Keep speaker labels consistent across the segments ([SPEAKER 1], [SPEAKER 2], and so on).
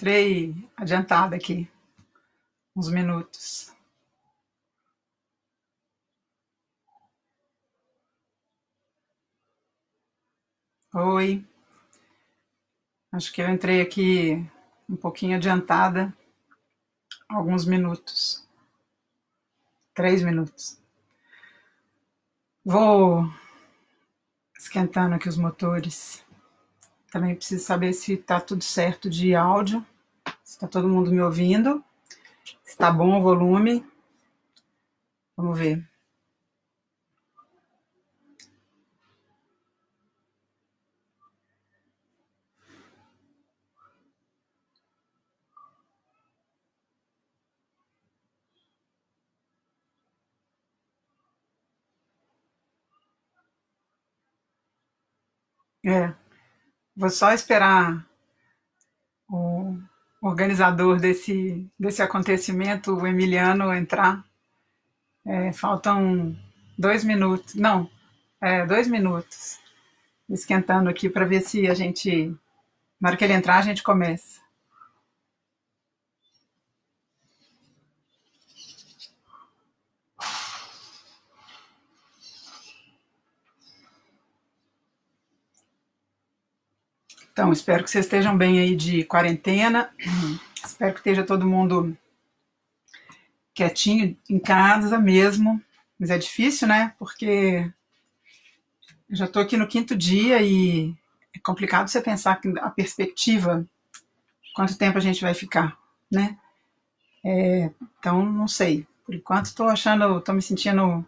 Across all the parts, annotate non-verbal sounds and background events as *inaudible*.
[SPEAKER 1] Entrei adiantada aqui, uns minutos. Oi. Acho que eu entrei aqui um pouquinho adiantada, alguns minutos. Três minutos. Vou esquentando aqui os motores. Também preciso saber se está tudo certo de áudio, está todo mundo me ouvindo, está bom o volume. Vamos ver. É, vou só esperar o organizador desse, desse acontecimento, o Emiliano, entrar. É, faltam dois minutos, não, é, dois minutos, esquentando aqui para ver se a gente, na hora que ele entrar, a gente começa. Então, espero que vocês estejam bem aí de quarentena. Espero que esteja todo mundo quietinho em casa mesmo. Mas é difícil, né? Porque eu já estou aqui no quinto dia e é complicado você pensar a perspectiva, quanto tempo a gente vai ficar, né? É, então, não sei. Por enquanto, estou achando, estou me sentindo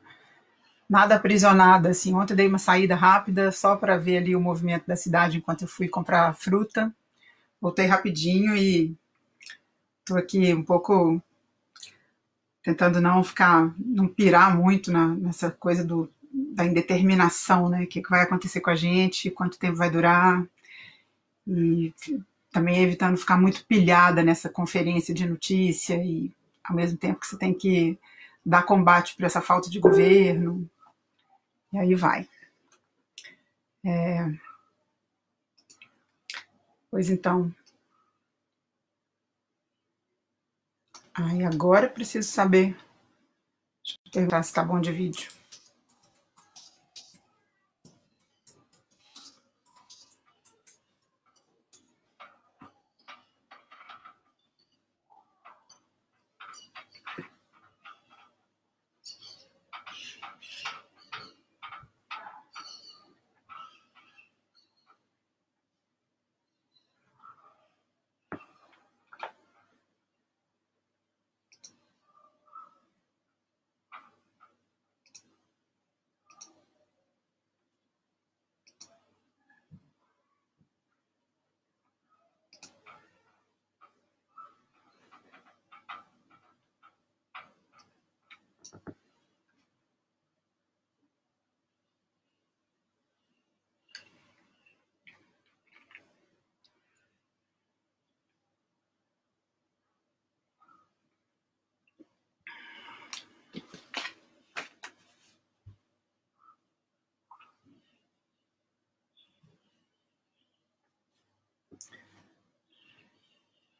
[SPEAKER 1] nada aprisionada, assim. Ontem dei uma saída rápida só para ver ali o movimento da cidade enquanto eu fui comprar fruta. Voltei rapidinho e estou aqui um pouco tentando não ficar, não pirar muito na, nessa coisa do, da indeterminação, né? O que, que vai acontecer com a gente, quanto tempo vai durar. E também evitando ficar muito pilhada nessa conferência de notícia e ao mesmo tempo que você tem que dar combate para essa falta de governo. E aí vai. É... Pois então. Aí agora eu preciso saber. Deixa eu perguntar se tá bom de vídeo.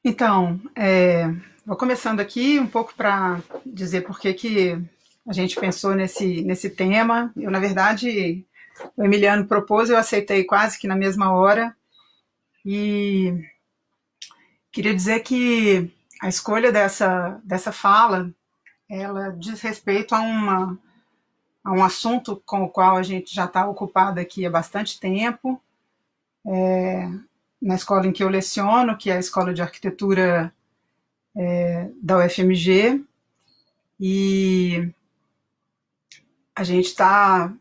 [SPEAKER 1] Então, é, vou começando aqui um pouco para dizer por que, que a gente pensou nesse, nesse tema. Eu, na verdade, o Emiliano propôs, eu aceitei quase que na mesma hora. E queria dizer que a escolha dessa, dessa fala, ela diz respeito a, uma, a um assunto com o qual a gente já está ocupado aqui há bastante tempo. É, na escola em que eu leciono, que é a Escola de Arquitetura é, da UFMG, e a gente está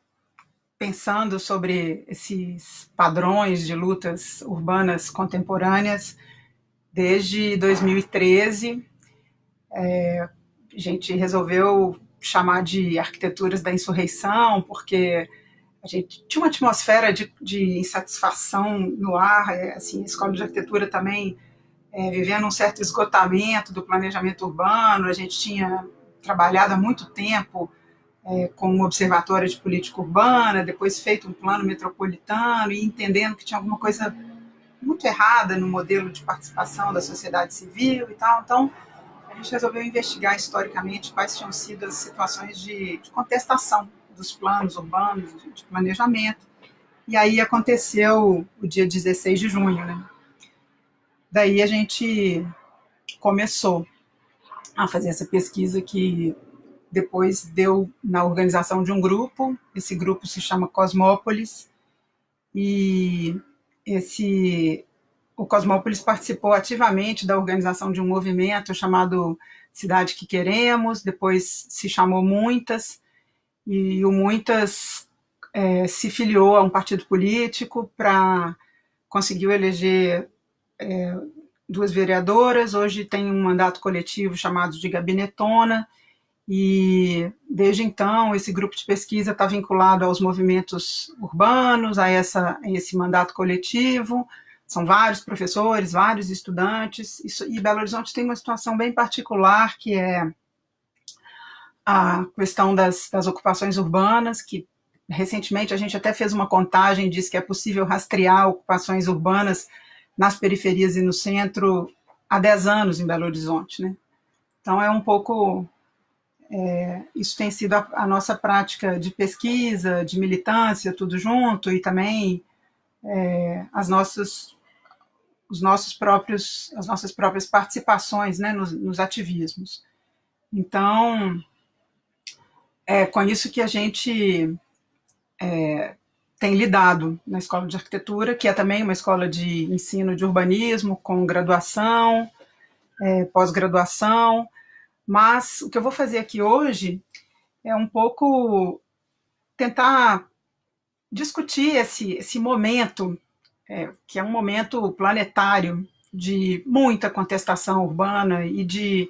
[SPEAKER 1] pensando sobre esses padrões de lutas urbanas contemporâneas desde 2013. É, a gente resolveu chamar de arquiteturas da insurreição, porque a gente tinha uma atmosfera de, de insatisfação no ar, é, assim, a escola de arquitetura também é, vivendo um certo esgotamento do planejamento urbano, a gente tinha trabalhado há muito tempo é, com um observatório de política urbana, depois feito um plano metropolitano e entendendo que tinha alguma coisa muito errada no modelo de participação da sociedade civil e tal. Então, a gente resolveu investigar historicamente quais tinham sido as situações de, de contestação dos planos urbanos, de, planejamento. E aí aconteceu o dia 16 de junho, né? Daí a gente começou a fazer essa pesquisa que depois deu na organização de um grupo. Esse grupo se chama Cosmópolis e esse o Cosmópolis participou ativamente da organização de um movimento chamado Cidade que Queremos, depois se chamou Muitas, e o Muitas é, se filiou a um partido político para conseguiu eleger é, duas vereadoras, hoje tem um mandato coletivo chamado de Gabinetona, e desde então esse grupo de pesquisa está vinculado aos movimentos urbanos, a, essa, a esse mandato coletivo, são vários professores, vários estudantes, e Belo Horizonte tem uma situação bem particular, que é a questão das, das ocupações urbanas, que recentemente a gente até fez uma contagem, diz que é possível rastrear ocupações urbanas nas periferias e no centro há 10 anos em Belo Horizonte, né? Então é um pouco é, isso tem sido a, a, nossa prática de pesquisa, de militância, tudo junto, e também é, as nossas os nossos próprios, as nossas próprias participações né, nos, nos ativismos. Então, é com isso que a gente é, tem lidado na Escola de Arquitetura, que é também uma escola de ensino de urbanismo, com graduação, é, pós-graduação, mas o que eu vou fazer aqui hoje é um pouco tentar discutir esse, esse momento é, que é um momento planetário de muita contestação urbana e de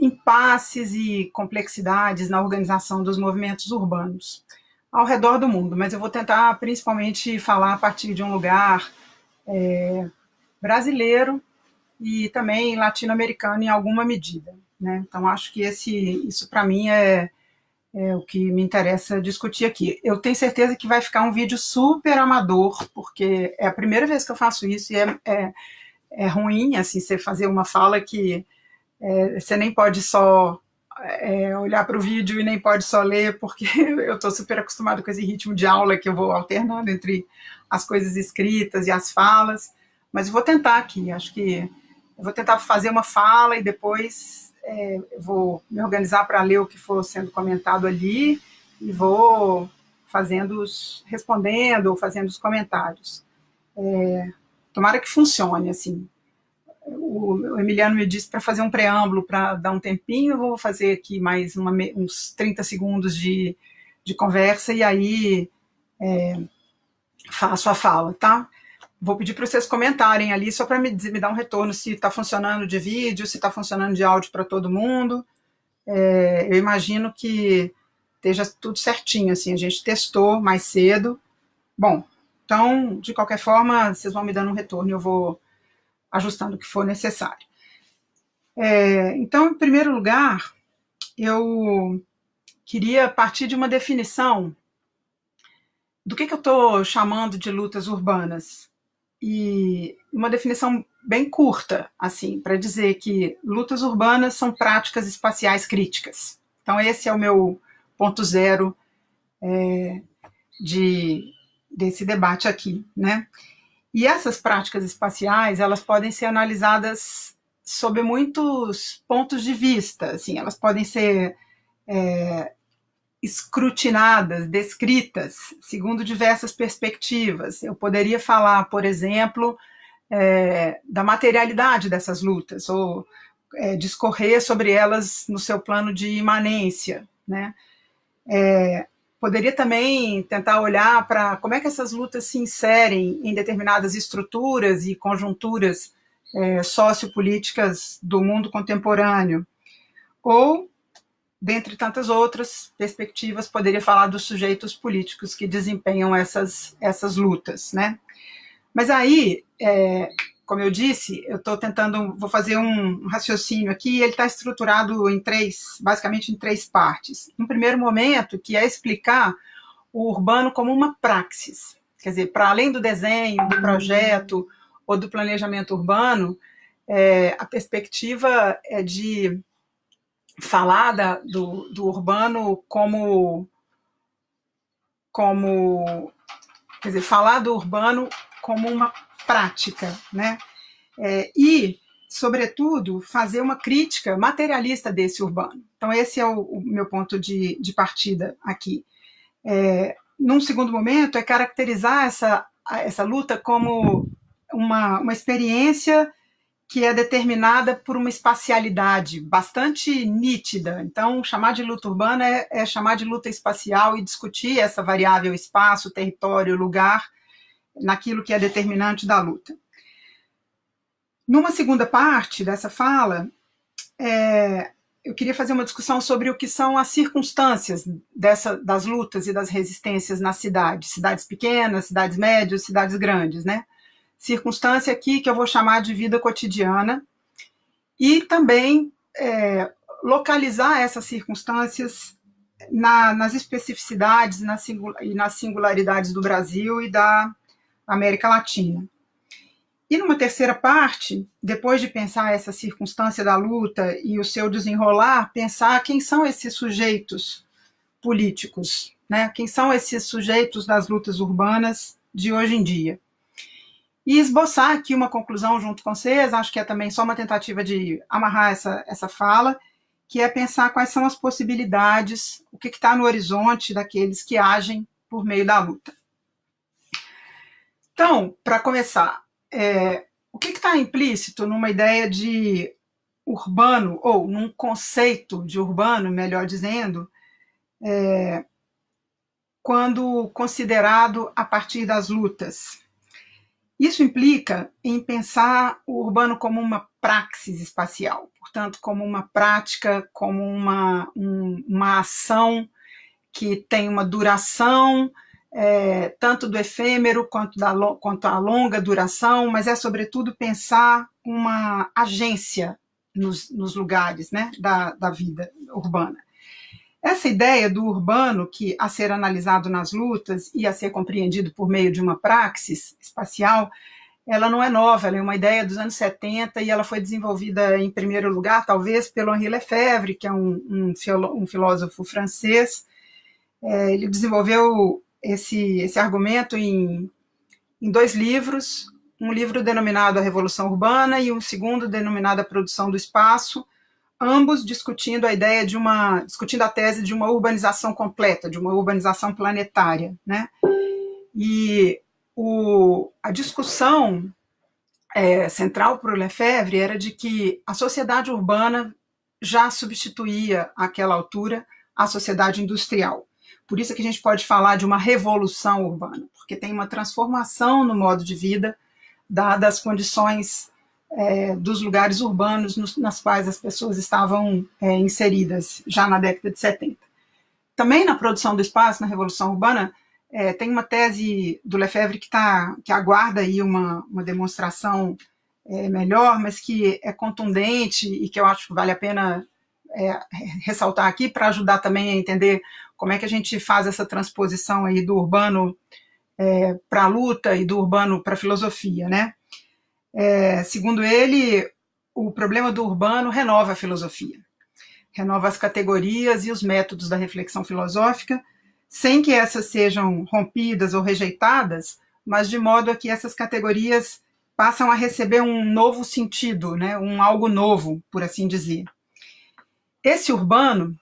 [SPEAKER 1] impasses e complexidades na organização dos movimentos urbanos ao redor do mundo, mas eu vou tentar principalmente falar a partir de um lugar é, brasileiro e também latino-americano em alguma medida. Né? Então acho que esse, isso para mim é, é o que me interessa discutir aqui. Eu tenho certeza que vai ficar um vídeo super amador, porque é a primeira vez que eu faço isso e é, é, é ruim, assim, você fazer uma fala que é, você nem pode só é, olhar para o vídeo e nem pode só ler, porque *laughs* eu estou super acostumado com esse ritmo de aula que eu vou alternando entre as coisas escritas e as falas, mas eu vou tentar aqui, acho que eu vou tentar fazer uma fala e depois é, vou me organizar para ler o que for sendo comentado ali e vou fazendo os, respondendo ou fazendo os comentários. É, tomara que funcione, assim. O, Emiliano me disse para fazer um preâmbulo, para dar um tempinho, eu vou fazer aqui mais uma, uns 30 segundos de, de conversa e aí é, faço a fala, tá? Vou pedir para vocês comentarem ali, só para me, me, dar um retorno se está funcionando de vídeo, se está funcionando de áudio para todo mundo. É, eu imagino que esteja tudo certinho, assim, a gente testou mais cedo. Bom, então, de qualquer forma, vocês vão me dando um retorno eu vou ajustando o que for necessário. É, então, em primeiro lugar, eu queria partir de uma definição do que, que eu estou chamando de lutas urbanas e uma definição bem curta, assim, para dizer que lutas urbanas são práticas espaciais críticas. Então esse é o meu ponto zero é, de desse debate aqui, né? E essas práticas espaciais, elas podem ser analisadas sob muitos pontos de vista, assim, elas podem ser é, escrutinadas, descritas, segundo diversas perspectivas. Eu poderia falar, por exemplo, é, da materialidade dessas lutas, ou é, discorrer sobre elas no seu plano de imanência. Né? É, poderia também tentar olhar para como é que essas lutas se inserem em determinadas estruturas e conjunturas é, sociopolíticas do mundo contemporâneo. Ou dentre tantas outras perspectivas, poderia falar dos sujeitos políticos que desempenham essas, essas lutas, né? Mas aí, é, como eu disse, eu estou tentando, vou fazer um raciocínio aqui, ele está estruturado em três, basicamente em três partes. Um primeiro momento, que é explicar o urbano como uma praxis, quer dizer, para além do desenho, do projeto, ou do planejamento urbano, é, a perspectiva é de falar da, do, do urbano como, como, quer dizer, falar do urbano como uma prática, né? É, e, sobretudo, fazer uma crítica materialista desse urbano. Então, esse é o, o meu ponto de, de partida aqui. É, num segundo momento, é caracterizar essa, essa luta como uma, uma experiência que é determinada por uma espacialidade bastante nítida. Então, chamar de luta urbana é, é, chamar de luta espacial e discutir essa variável espaço, território, lugar, naquilo que é determinante da luta. Numa segunda parte dessa fala, é, eu queria fazer uma discussão sobre o que são as circunstâncias dessa, das lutas e das resistências nas cidades, cidades pequenas, cidades médias, cidades grandes, né? Circunstância aqui que eu vou chamar de vida cotidiana e também é, localizar essas circunstâncias na, nas especificidades na e nas singularidades do Brasil e da América Latina. E numa terceira parte, depois de pensar essa circunstância da luta e o seu desenrolar, pensar quem são esses sujeitos políticos, né? Quem são esses sujeitos das lutas urbanas de hoje em dia? E esboçar aqui uma conclusão junto com vocês, acho que é também só uma tentativa de amarrar essa, essa fala, que é pensar quais são as possibilidades, o que está no horizonte daqueles que agem por meio da luta. Então, para começar, é, o que está implícito numa ideia de urbano, ou num conceito de urbano, melhor dizendo, é, quando considerado a partir das lutas? Isso implica em pensar o urbano como uma praxis espacial, portanto, como uma prática, como uma, um, uma ação que tem uma duração, é, tanto do efêmero quanto da quanto a longa duração, mas é sobretudo pensar uma agência nos, nos lugares né, da, da vida urbana. Essa ideia do urbano, que a ser analisado nas lutas e a ser compreendido por meio de uma praxis espacial, ela não é nova, ela é uma ideia dos anos 70 e ela foi desenvolvida em primeiro lugar, talvez, pelo Henri Lefebvre, que é um, um, um filósofo francês. É, ele desenvolveu esse, esse argumento em, em dois livros, um livro denominado A Revolução Urbana e um segundo denominado A Produção do Espaço, ambos discutindo a ideia de uma, discutindo a tese de uma urbanização completa, de uma urbanização planetária, né? E o, a discussão é, central para o Lefebvre era de que a sociedade urbana já substituía, àquela altura, a sociedade industrial. Por isso é que a gente pode falar de uma revolução urbana, porque tem uma transformação no modo de vida, dadas as condições é, dos lugares urbanos nos, nas quais as pessoas estavam é, inseridas já na década de 70. Também na produção do espaço, na revolução urbana, é, tem uma tese do Lefebvre que, tá, que aguarda aí uma, uma demonstração é, melhor, mas que é contundente e que eu acho que vale a pena é, ressaltar aqui para ajudar também a entender como é que a gente faz essa transposição aí do urbano é, para a luta e do urbano para a filosofia, né? É, segundo ele, o problema do urbano renova a filosofia, renova as categorias e os métodos da reflexão filosófica, sem que essas sejam rompidas ou rejeitadas, mas de modo a que essas categorias passam a receber um novo sentido, né, um algo novo, por assim dizer. Esse urbano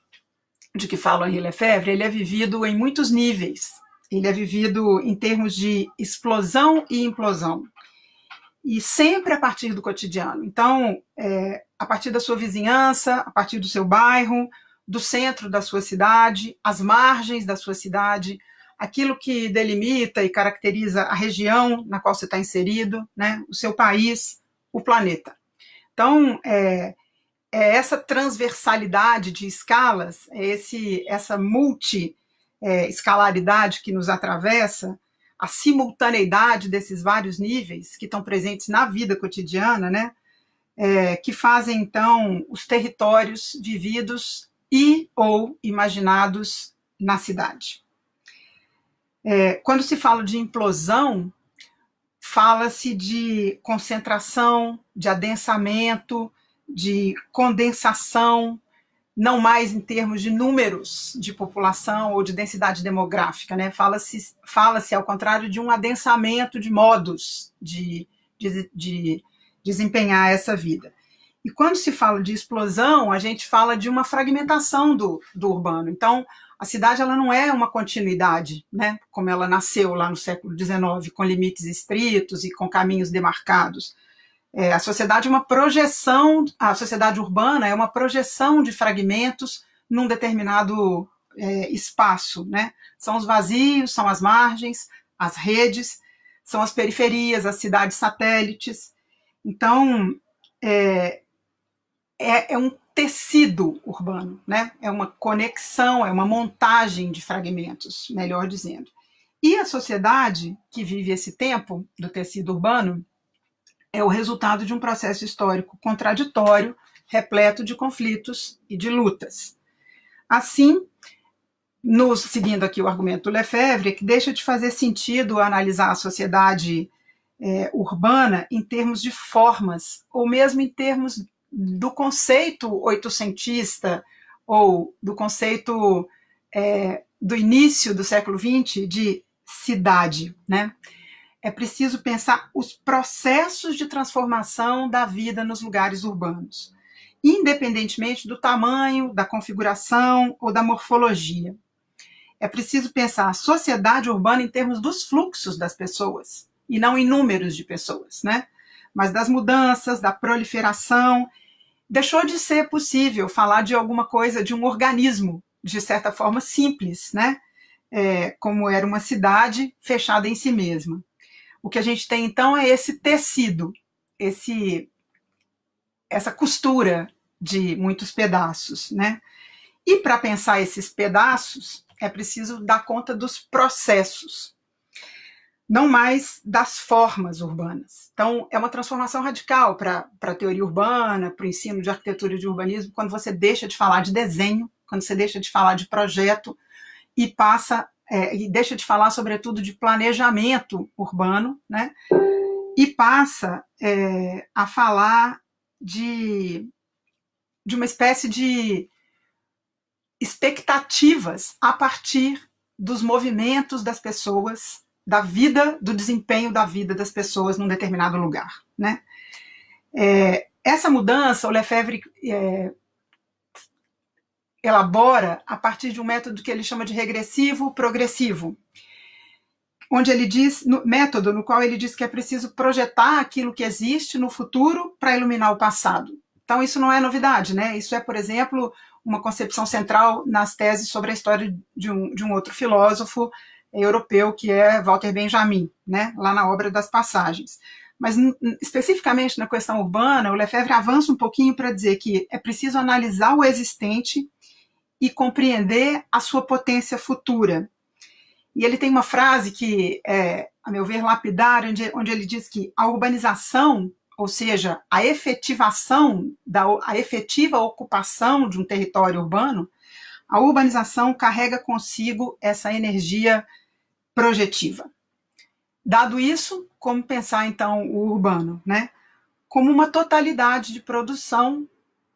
[SPEAKER 1] de que fala Henri Lefebvre, ele é vivido em muitos níveis. Ele é vivido em termos de explosão e implosão. E sempre a partir do cotidiano. Então, é, a partir da sua vizinhança, a partir do seu bairro, do centro da sua cidade, as margens da sua cidade, aquilo que delimita e caracteriza a região na qual você está inserido, né, o seu país, o planeta. Então, é, é essa transversalidade de escalas, é esse, essa multi-escalaridade é, que nos atravessa, a simultaneidade desses vários níveis que estão presentes na vida cotidiana, né, é, que fazem então os territórios vividos e ou imaginados na cidade. É, quando se fala de implosão, fala-se de concentração, de adensamento, de condensação, não mais em termos de números de população ou de densidade demográfica, né? Fala-se, fala-se ao contrário, de um adensamento de modos de, de, de desempenhar essa vida. E quando se fala de explosão, a gente fala de uma fragmentação do, do urbano. Então, a cidade ela não é uma continuidade, né? Como ela nasceu lá no século XIX, com limites estritos e com caminhos demarcados. É, a sociedade é uma projeção, a sociedade urbana é uma projeção de fragmentos num determinado é, espaço, né? São os vazios, são as margens, as redes, são as periferias, as cidades satélites. Então, é, é, é um tecido urbano, né? É uma conexão, é uma montagem de fragmentos, melhor dizendo. E a sociedade que vive esse tempo do tecido urbano é o resultado de um processo histórico contraditório, repleto de conflitos e de lutas. Assim, nos, seguindo aqui o argumento do Lefebvre, que deixa de fazer sentido analisar a sociedade é, urbana em termos de formas, ou mesmo em termos do conceito oitocentista, ou do conceito é, do início do século XX de cidade, né? É preciso pensar os processos de transformação da vida nos lugares urbanos, independentemente do tamanho, da configuração ou da morfologia. É preciso pensar a sociedade urbana em termos dos fluxos das pessoas, e não em números de pessoas, né? Mas das mudanças, da proliferação. Deixou de ser possível falar de alguma coisa, de um organismo, de certa forma simples, né? É, como era uma cidade fechada em si mesma. O que a gente tem então é esse tecido, esse essa costura de muitos pedaços, né? E para pensar esses pedaços, é preciso dar conta dos processos, não mais das formas urbanas. Então, é uma transformação radical para a teoria urbana, para o ensino de arquitetura e de urbanismo, quando você deixa de falar de desenho, quando você deixa de falar de projeto e passa é, e deixa de falar, sobretudo, de planejamento urbano, né? E passa é, a falar de, de uma espécie de expectativas a partir dos movimentos das pessoas, da vida, do desempenho da vida das pessoas num determinado lugar, né? É, essa mudança, o Lefebvre é, elabora a partir de um método que ele chama de regressivo progressivo, onde ele diz, no, método no qual ele diz que é preciso projetar aquilo que existe no futuro para iluminar o passado. Então isso não é novidade, né? Isso é, por exemplo, uma concepção central nas teses sobre a história de um, de um outro filósofo europeu que é Walter Benjamin, né? Lá na obra das passagens. Mas especificamente na questão urbana, o Lefebvre avança um pouquinho para dizer que é preciso analisar o existente e compreender a sua potência futura. E ele tem uma frase que é, a meu ver, lapidária, onde, onde ele diz que a urbanização, ou seja, a efetivação, da, a efetiva ocupação de um território urbano, a urbanização carrega consigo essa energia projetiva. Dado isso, como pensar então o urbano, né? Como uma totalidade de produção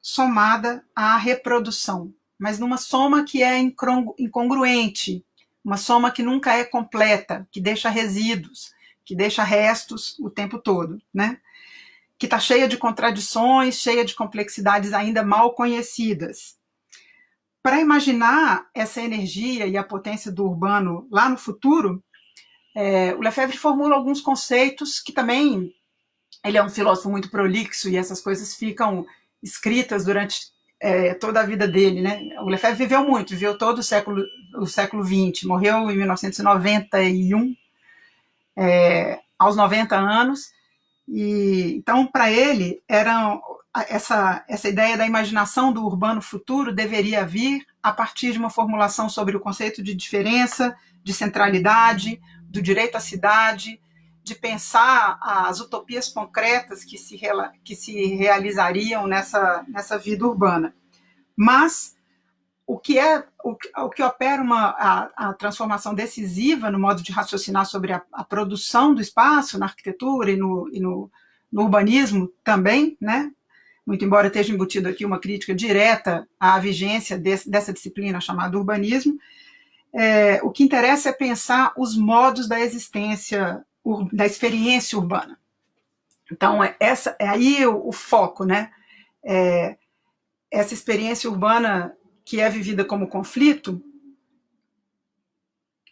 [SPEAKER 1] somada à reprodução, mas numa soma que é incongruente, uma soma que nunca é completa, que deixa resíduos, que deixa restos o tempo todo, né? Que está cheia de contradições, cheia de complexidades ainda mal conhecidas. Para imaginar essa energia e a potência do urbano lá no futuro, é, o Lefebvre formula alguns conceitos que também ele é um filósofo muito prolixo e essas coisas ficam escritas durante é, toda a vida dele, né? O Lefebvre viveu muito, viveu todo o século o século XX, morreu em 1991, é, aos 90 anos. E então para ele era essa essa ideia da imaginação do urbano futuro deveria vir a partir de uma formulação sobre o conceito de diferença, de centralidade, do direito à cidade, de pensar as utopias concretas que se, que se realizariam nessa, nessa vida urbana. Mas o que é o, o que opera uma, a, a, transformação decisiva no modo de raciocinar sobre a, a produção do espaço na arquitetura e no, e no, no urbanismo também, né? muito embora esteja embutido aqui uma crítica direta à vigência desse, dessa disciplina chamada urbanismo, é, o que interessa é pensar os modos da existência, da experiência urbana. Então, é, essa, é aí o, o foco, né? É, essa experiência urbana que é vivida como conflito,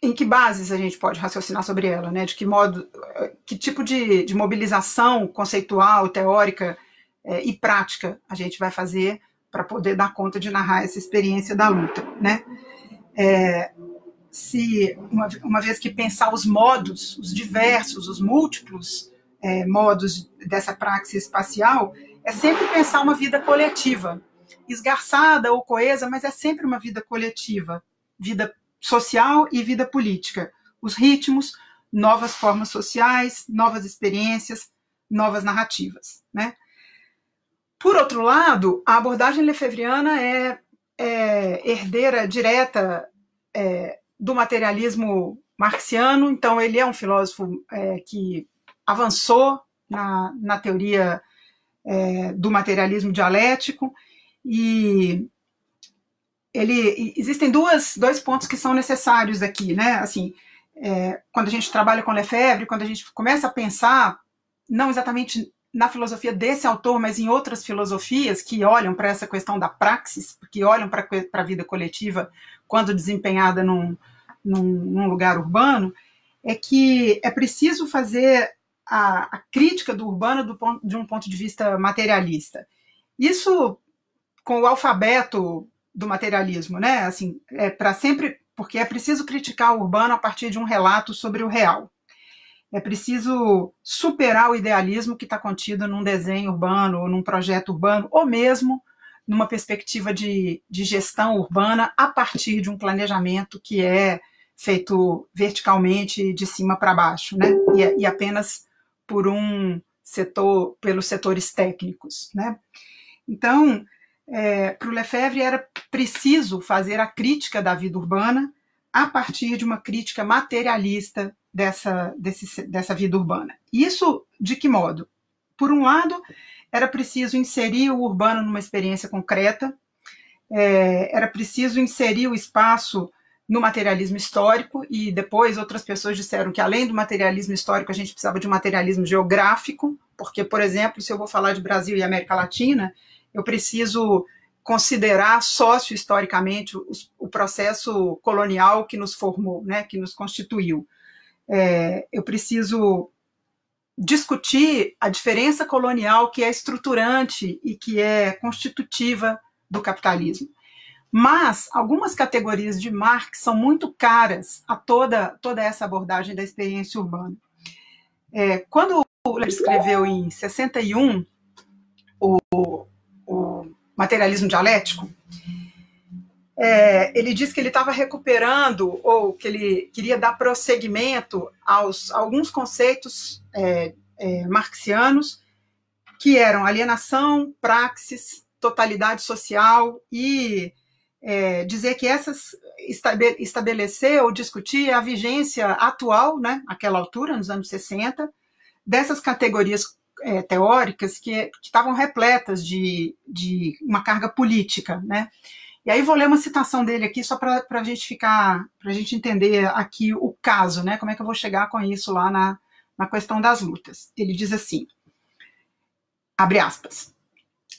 [SPEAKER 1] em que bases a gente pode raciocinar sobre ela, né? De que modo, que tipo de, de mobilização conceitual, teórica é, e prática a gente vai fazer para poder dar conta de narrar essa experiência da luta, né? É, se uma, uma, vez que pensar os modos, os diversos, os múltiplos é, modos dessa praxis espacial, é sempre pensar uma vida coletiva, esgarçada ou coesa, mas é sempre uma vida coletiva, vida social e vida política. Os ritmos, novas formas sociais, novas experiências, novas narrativas, né? Por outro lado, a abordagem lefevriana é, é herdeira direta é, do materialismo marxiano, então ele é um filósofo é, que avançou na, na teoria é, do materialismo dialético e ele existem duas, dois pontos que são necessários aqui, né? Assim, é, quando a gente trabalha com Lefebvre, quando a gente começa a pensar não exatamente na filosofia desse autor, mas em outras filosofias que olham para essa questão da praxis, que olham para a vida coletiva quando desempenhada num, num, num, lugar urbano, é que é preciso fazer a, a crítica do urbano do ponto, de um ponto de vista materialista. Isso com o alfabeto do materialismo, né? Assim, é para sempre, porque é preciso criticar o urbano a partir de um relato sobre o real. É preciso superar o idealismo que está contido num desenho urbano, ou num projeto urbano, ou mesmo numa perspectiva de, de gestão urbana a partir de um planejamento que é feito verticalmente de cima para baixo, né? E, e, apenas por um setor, pelos setores técnicos, né? Então, é, para o Lefebvre era preciso fazer a crítica da vida urbana a partir de uma crítica materialista dessa, desse, dessa vida urbana. Isso de que modo? Por um lado, era preciso inserir o urbano numa experiência concreta, é, era preciso inserir o espaço no materialismo histórico, e depois outras pessoas disseram que além do materialismo histórico, a gente precisava de um materialismo geográfico, porque, por exemplo, se eu vou falar de Brasil e América Latina, eu preciso considerar sócio-historicamente o, o, processo colonial que nos formou, né, que nos constituiu. É, eu preciso discutir a diferença colonial que é estruturante e que é constitutiva do capitalismo. Mas algumas categorias de Marx são muito caras a toda, toda essa abordagem da experiência urbana. É, quando ele escreveu em 61 o, o materialismo dialético, é, ele disse que ele estava recuperando ou que ele queria dar prosseguimento aos alguns conceitos é, é, marxianos que eram alienação, praxis, totalidade social e é, dizer que essas estabelecer ou discutir a vigência atual, né, aquela altura, nos anos 60, dessas categorias é, teóricas que estavam repletas de, de uma carga política, né? E aí vou ler uma citação dele aqui só para a gente ficar, para a gente entender aqui o caso, né? Como é que eu vou chegar com isso lá na, na questão das lutas. Ele diz assim, abre aspas,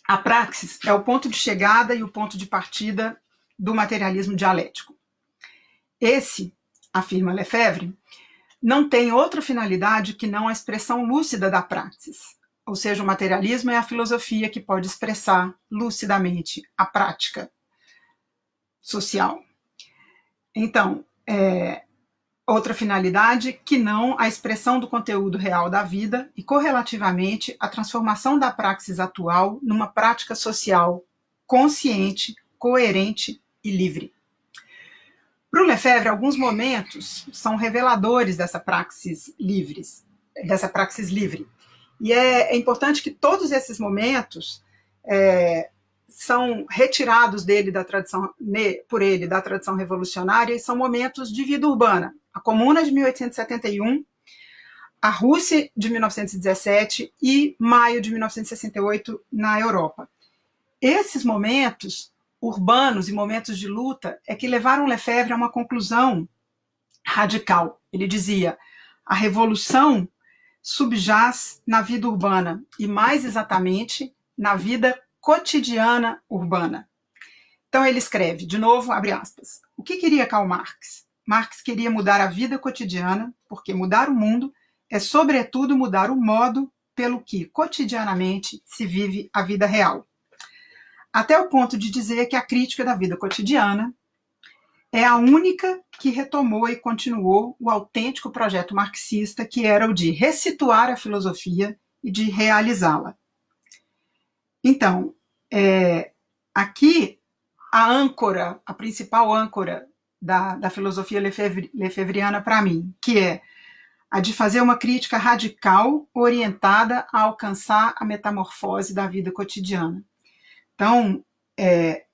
[SPEAKER 1] a praxis é o ponto de chegada e o ponto de partida do materialismo dialético. Esse, afirma Lefebvre, não tem outra finalidade que não a expressão lúcida da praxis. Ou seja, o materialismo é a filosofia que pode expressar lucidamente a prática social. Então, é, outra finalidade que não a expressão do conteúdo real da vida e, correlativamente, a transformação da praxis atual numa prática social consciente, coerente e livre. Para o Lefebvre, alguns momentos são reveladores dessa praxis dessa praxis livre. E é, é importante que todos esses momentos é, são retirados dele da tradição por ele da tradição revolucionária e são momentos de vida urbana. A Comuna de 1871, a Rússia de 1917 e maio de 1968 na Europa. Esses momentos urbanos e momentos de luta é que levaram Lefebvre a uma conclusão radical. Ele dizia: a revolução subjaz na vida urbana e mais exatamente na vida cotidiana urbana. Então ele escreve, de novo, abre aspas. O que queria Karl Marx? Marx queria mudar a vida cotidiana, porque mudar o mundo é sobretudo mudar o modo pelo que cotidianamente se vive a vida real. Até o ponto de dizer que a crítica da vida cotidiana é a única que retomou e continuou o autêntico projeto marxista, que era o de ressituar a filosofia e de realizá-la. Então, é, aqui a âncora, a principal âncora da, da filosofia lefebvre, lefebvriana para mim, que é a de fazer uma crítica radical orientada a alcançar a metamorfose da vida cotidiana. Então, é,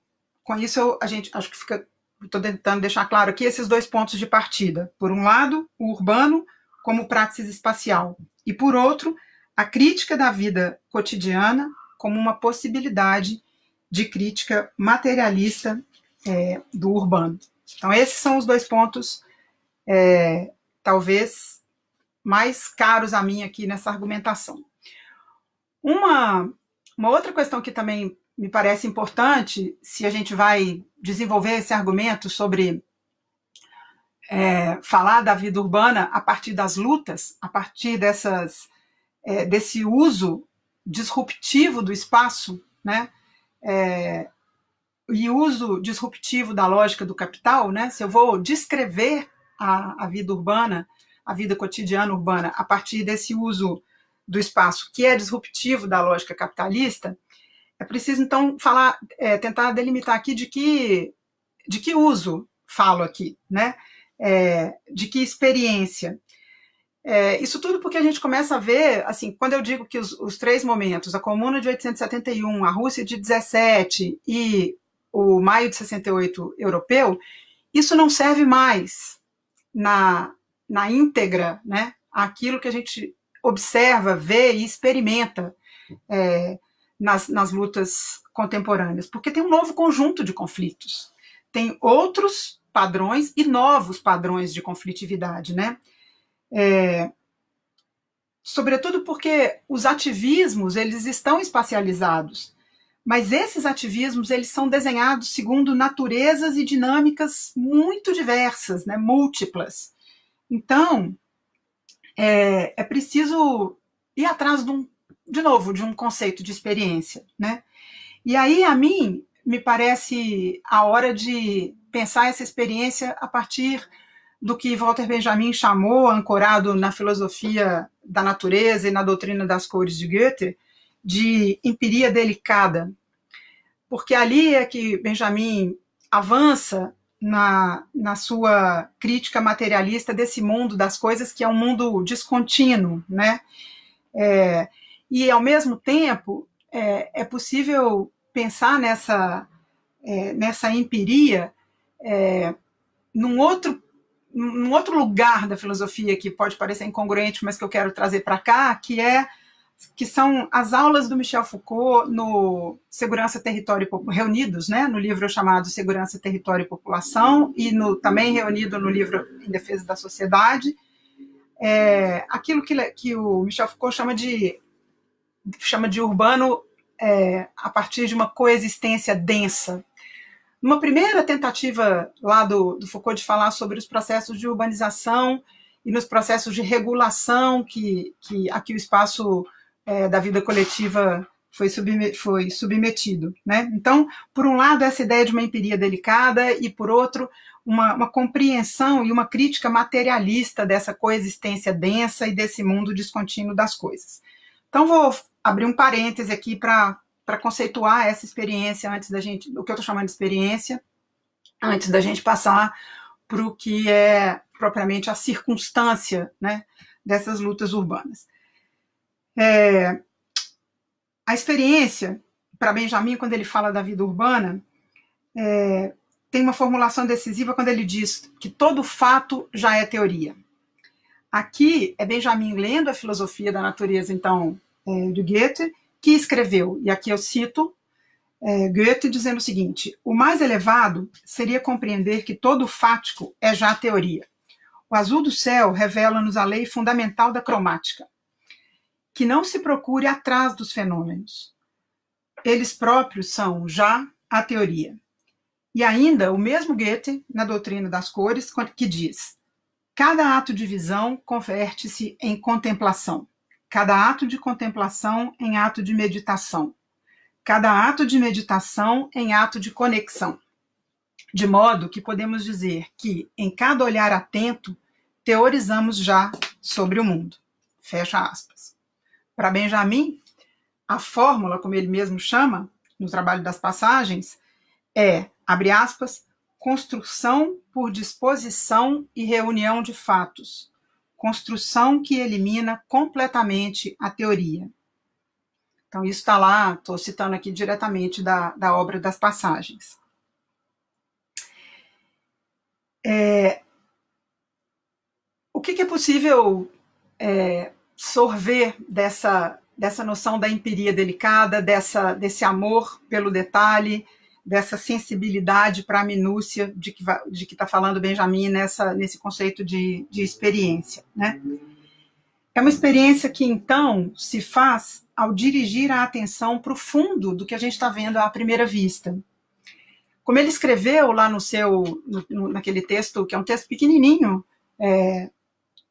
[SPEAKER 1] com isso eu, a gente acho que fica estou tentando deixar claro aqui esses dois pontos de partida. Por um lado, o urbano como praxis espacial, e por outro, a crítica da vida cotidiana como uma possibilidade de crítica materialista é, do urbano. Então, esses são os dois pontos, é, talvez, mais caros a mim aqui nessa argumentação. Uma, uma outra questão que também me parece importante, se a gente vai desenvolver esse argumento sobre é, falar da vida urbana a partir das lutas, a partir dessas, é, desse uso disruptivo do espaço, né? É, e uso disruptivo da lógica do capital, né? Se eu vou descrever a, a vida urbana, a vida cotidiana urbana, a partir desse uso do espaço que é disruptivo da lógica capitalista, é preciso, então, falar, é, tentar delimitar aqui de que, de que uso falo aqui, né? É, de que experiência. É, isso tudo porque a gente começa a ver, assim, quando eu digo que os, os, três momentos, a Comuna de 871, a Rússia de 17 e o maio de 68 europeu, isso não serve mais na, na íntegra, né? Aquilo que a gente observa, vê e experimenta é, nas, nas lutas contemporâneas, porque tem um novo conjunto de conflitos, tem outros padrões e novos padrões de conflitividade, né? É, sobretudo porque os ativismos eles estão espacializados, mas esses ativismos eles são desenhados segundo naturezas e dinâmicas muito diversas, né? Múltiplas. Então é, é preciso ir atrás de um de novo, de um conceito de experiência, né? E aí, a mim, me parece a hora de pensar essa experiência a partir do que Walter Benjamin chamou, ancorado na filosofia da natureza e na doutrina das cores de Goethe, de empiria delicada. Porque ali é que Benjamin avança na, na sua crítica materialista desse mundo das coisas, que é um mundo descontínuo, né? É, e, ao mesmo tempo, é, é possível pensar nessa, é, nessa empiria é, num, outro, num outro lugar da filosofia que pode parecer incongruente, mas que eu quero trazer para cá, que é que são as aulas do Michel Foucault no Segurança, Território reunidos, né, no livro chamado Segurança, Território e População e no, também reunido no livro Em Defesa da Sociedade, é, aquilo que, que o Michel Foucault chama de chama de urbano é, a partir de uma coexistência densa. Numa primeira tentativa lá do, do Foucault de falar sobre os processos de urbanização e nos processos de regulação que, que aqui o espaço é, da vida coletiva foi, foi submetido. Né? Então, por um lado, essa ideia de uma empiria delicada, e por outro, uma, uma, compreensão e uma crítica materialista dessa coexistência densa e desse mundo descontínuo das coisas. Então, vou abrir um parêntese aqui para conceituar essa experiência antes da gente, o que eu estou chamando de experiência, antes da gente passar para o que é propriamente a circunstância né, dessas lutas urbanas. É, a experiência para Benjamin, quando ele fala da vida urbana, é, tem uma formulação decisiva quando ele diz que todo fato já é teoria. Aqui é Benjamin lendo a filosofia da natureza, então, é, de Goethe, que escreveu, e aqui eu cito é, Goethe dizendo o seguinte: o mais elevado seria compreender que todo fático é já teoria. O azul do céu revela-nos a lei fundamental da cromática, que não se procure atrás dos fenômenos. Eles próprios são já a teoria. E ainda o mesmo Goethe, na doutrina das cores, que diz: cada ato de visão converte-se em contemplação, cada ato de contemplação em ato de meditação, cada ato de meditação em ato de conexão. De modo que podemos dizer que, em cada olhar atento, teorizamos já sobre o mundo. Fecha aspas. Para Benjamin, a fórmula, como ele mesmo chama, no trabalho das passagens, é, abre aspas, construção por disposição e reunião de fatos, construção que elimina completamente a teoria. Então, isso está lá, estou citando aqui diretamente da, da obra das passagens. É, o que, que, é possível é, sorver dessa, dessa noção da empiria delicada, dessa, desse amor pelo detalhe, dessa sensibilidade para a minúcia de que de está falando Benjamin nessa, nesse conceito de, de experiência. Né? É uma experiência que, então, se faz ao dirigir a atenção para o fundo do que a gente está vendo à primeira vista. Como ele escreveu lá no seu, no, naquele texto, que é um texto pequenininho, é,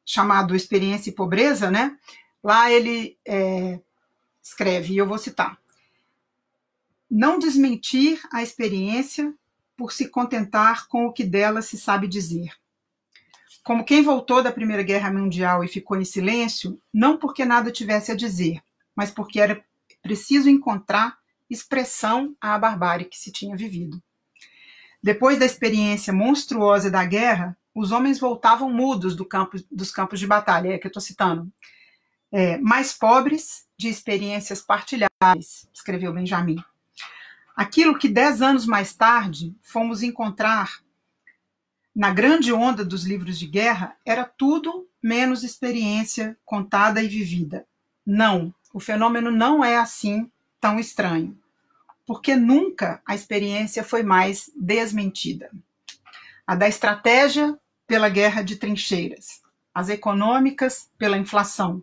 [SPEAKER 1] chamado Experiência e Pobreza, né? Lá ele é, escreve, e eu vou citar: Não desmentir a experiência por se contentar com o que dela se sabe dizer. Como quem voltou da Primeira Guerra Mundial e ficou em silêncio, não porque nada tivesse a dizer, mas porque era preciso encontrar expressão à barbárie que se tinha vivido. Depois da experiência monstruosa da guerra, os homens voltavam mudos do campo, dos campos de batalha, é que eu estou citando, é, mais pobres de experiências partilháveis, escreveu Benjamin. Aquilo que dez anos mais tarde fomos encontrar na grande onda dos livros de guerra era tudo menos experiência contada e vivida. Não, o fenômeno não é assim tão estranho, porque nunca a experiência foi mais desmentida. A da estratégia pela guerra de trincheiras, as econômicas pela inflação,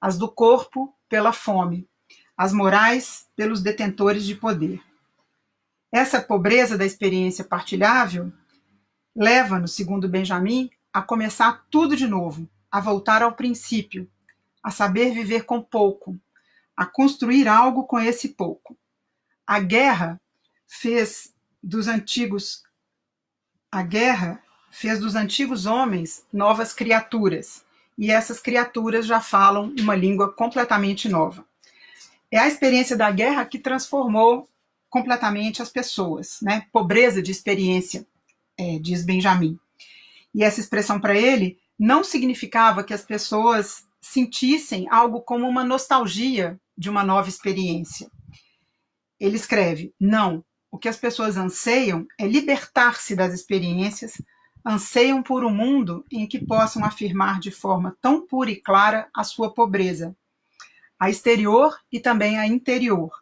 [SPEAKER 1] as do corpo pela fome, as morais pelos detentores de poder. Essa pobreza da experiência partilhável leva-nos, segundo Benjamin, a começar tudo de novo, a voltar ao princípio, a saber viver com pouco, a construir algo com esse pouco. A guerra fez dos antigos a guerra fez dos antigos homens novas criaturas, e essas criaturas já falam uma língua completamente nova. É a experiência da guerra que transformou completamente as pessoas, né? Pobreza de experiência, é, diz Benjamin. E essa expressão para ele não significava que as pessoas sentissem algo como uma nostalgia de uma nova experiência. Ele escreve: não, o que as pessoas anseiam é libertar-se das experiências anseiam por um mundo em que possam afirmar de forma tão pura e clara a sua pobreza, a exterior e também a interior,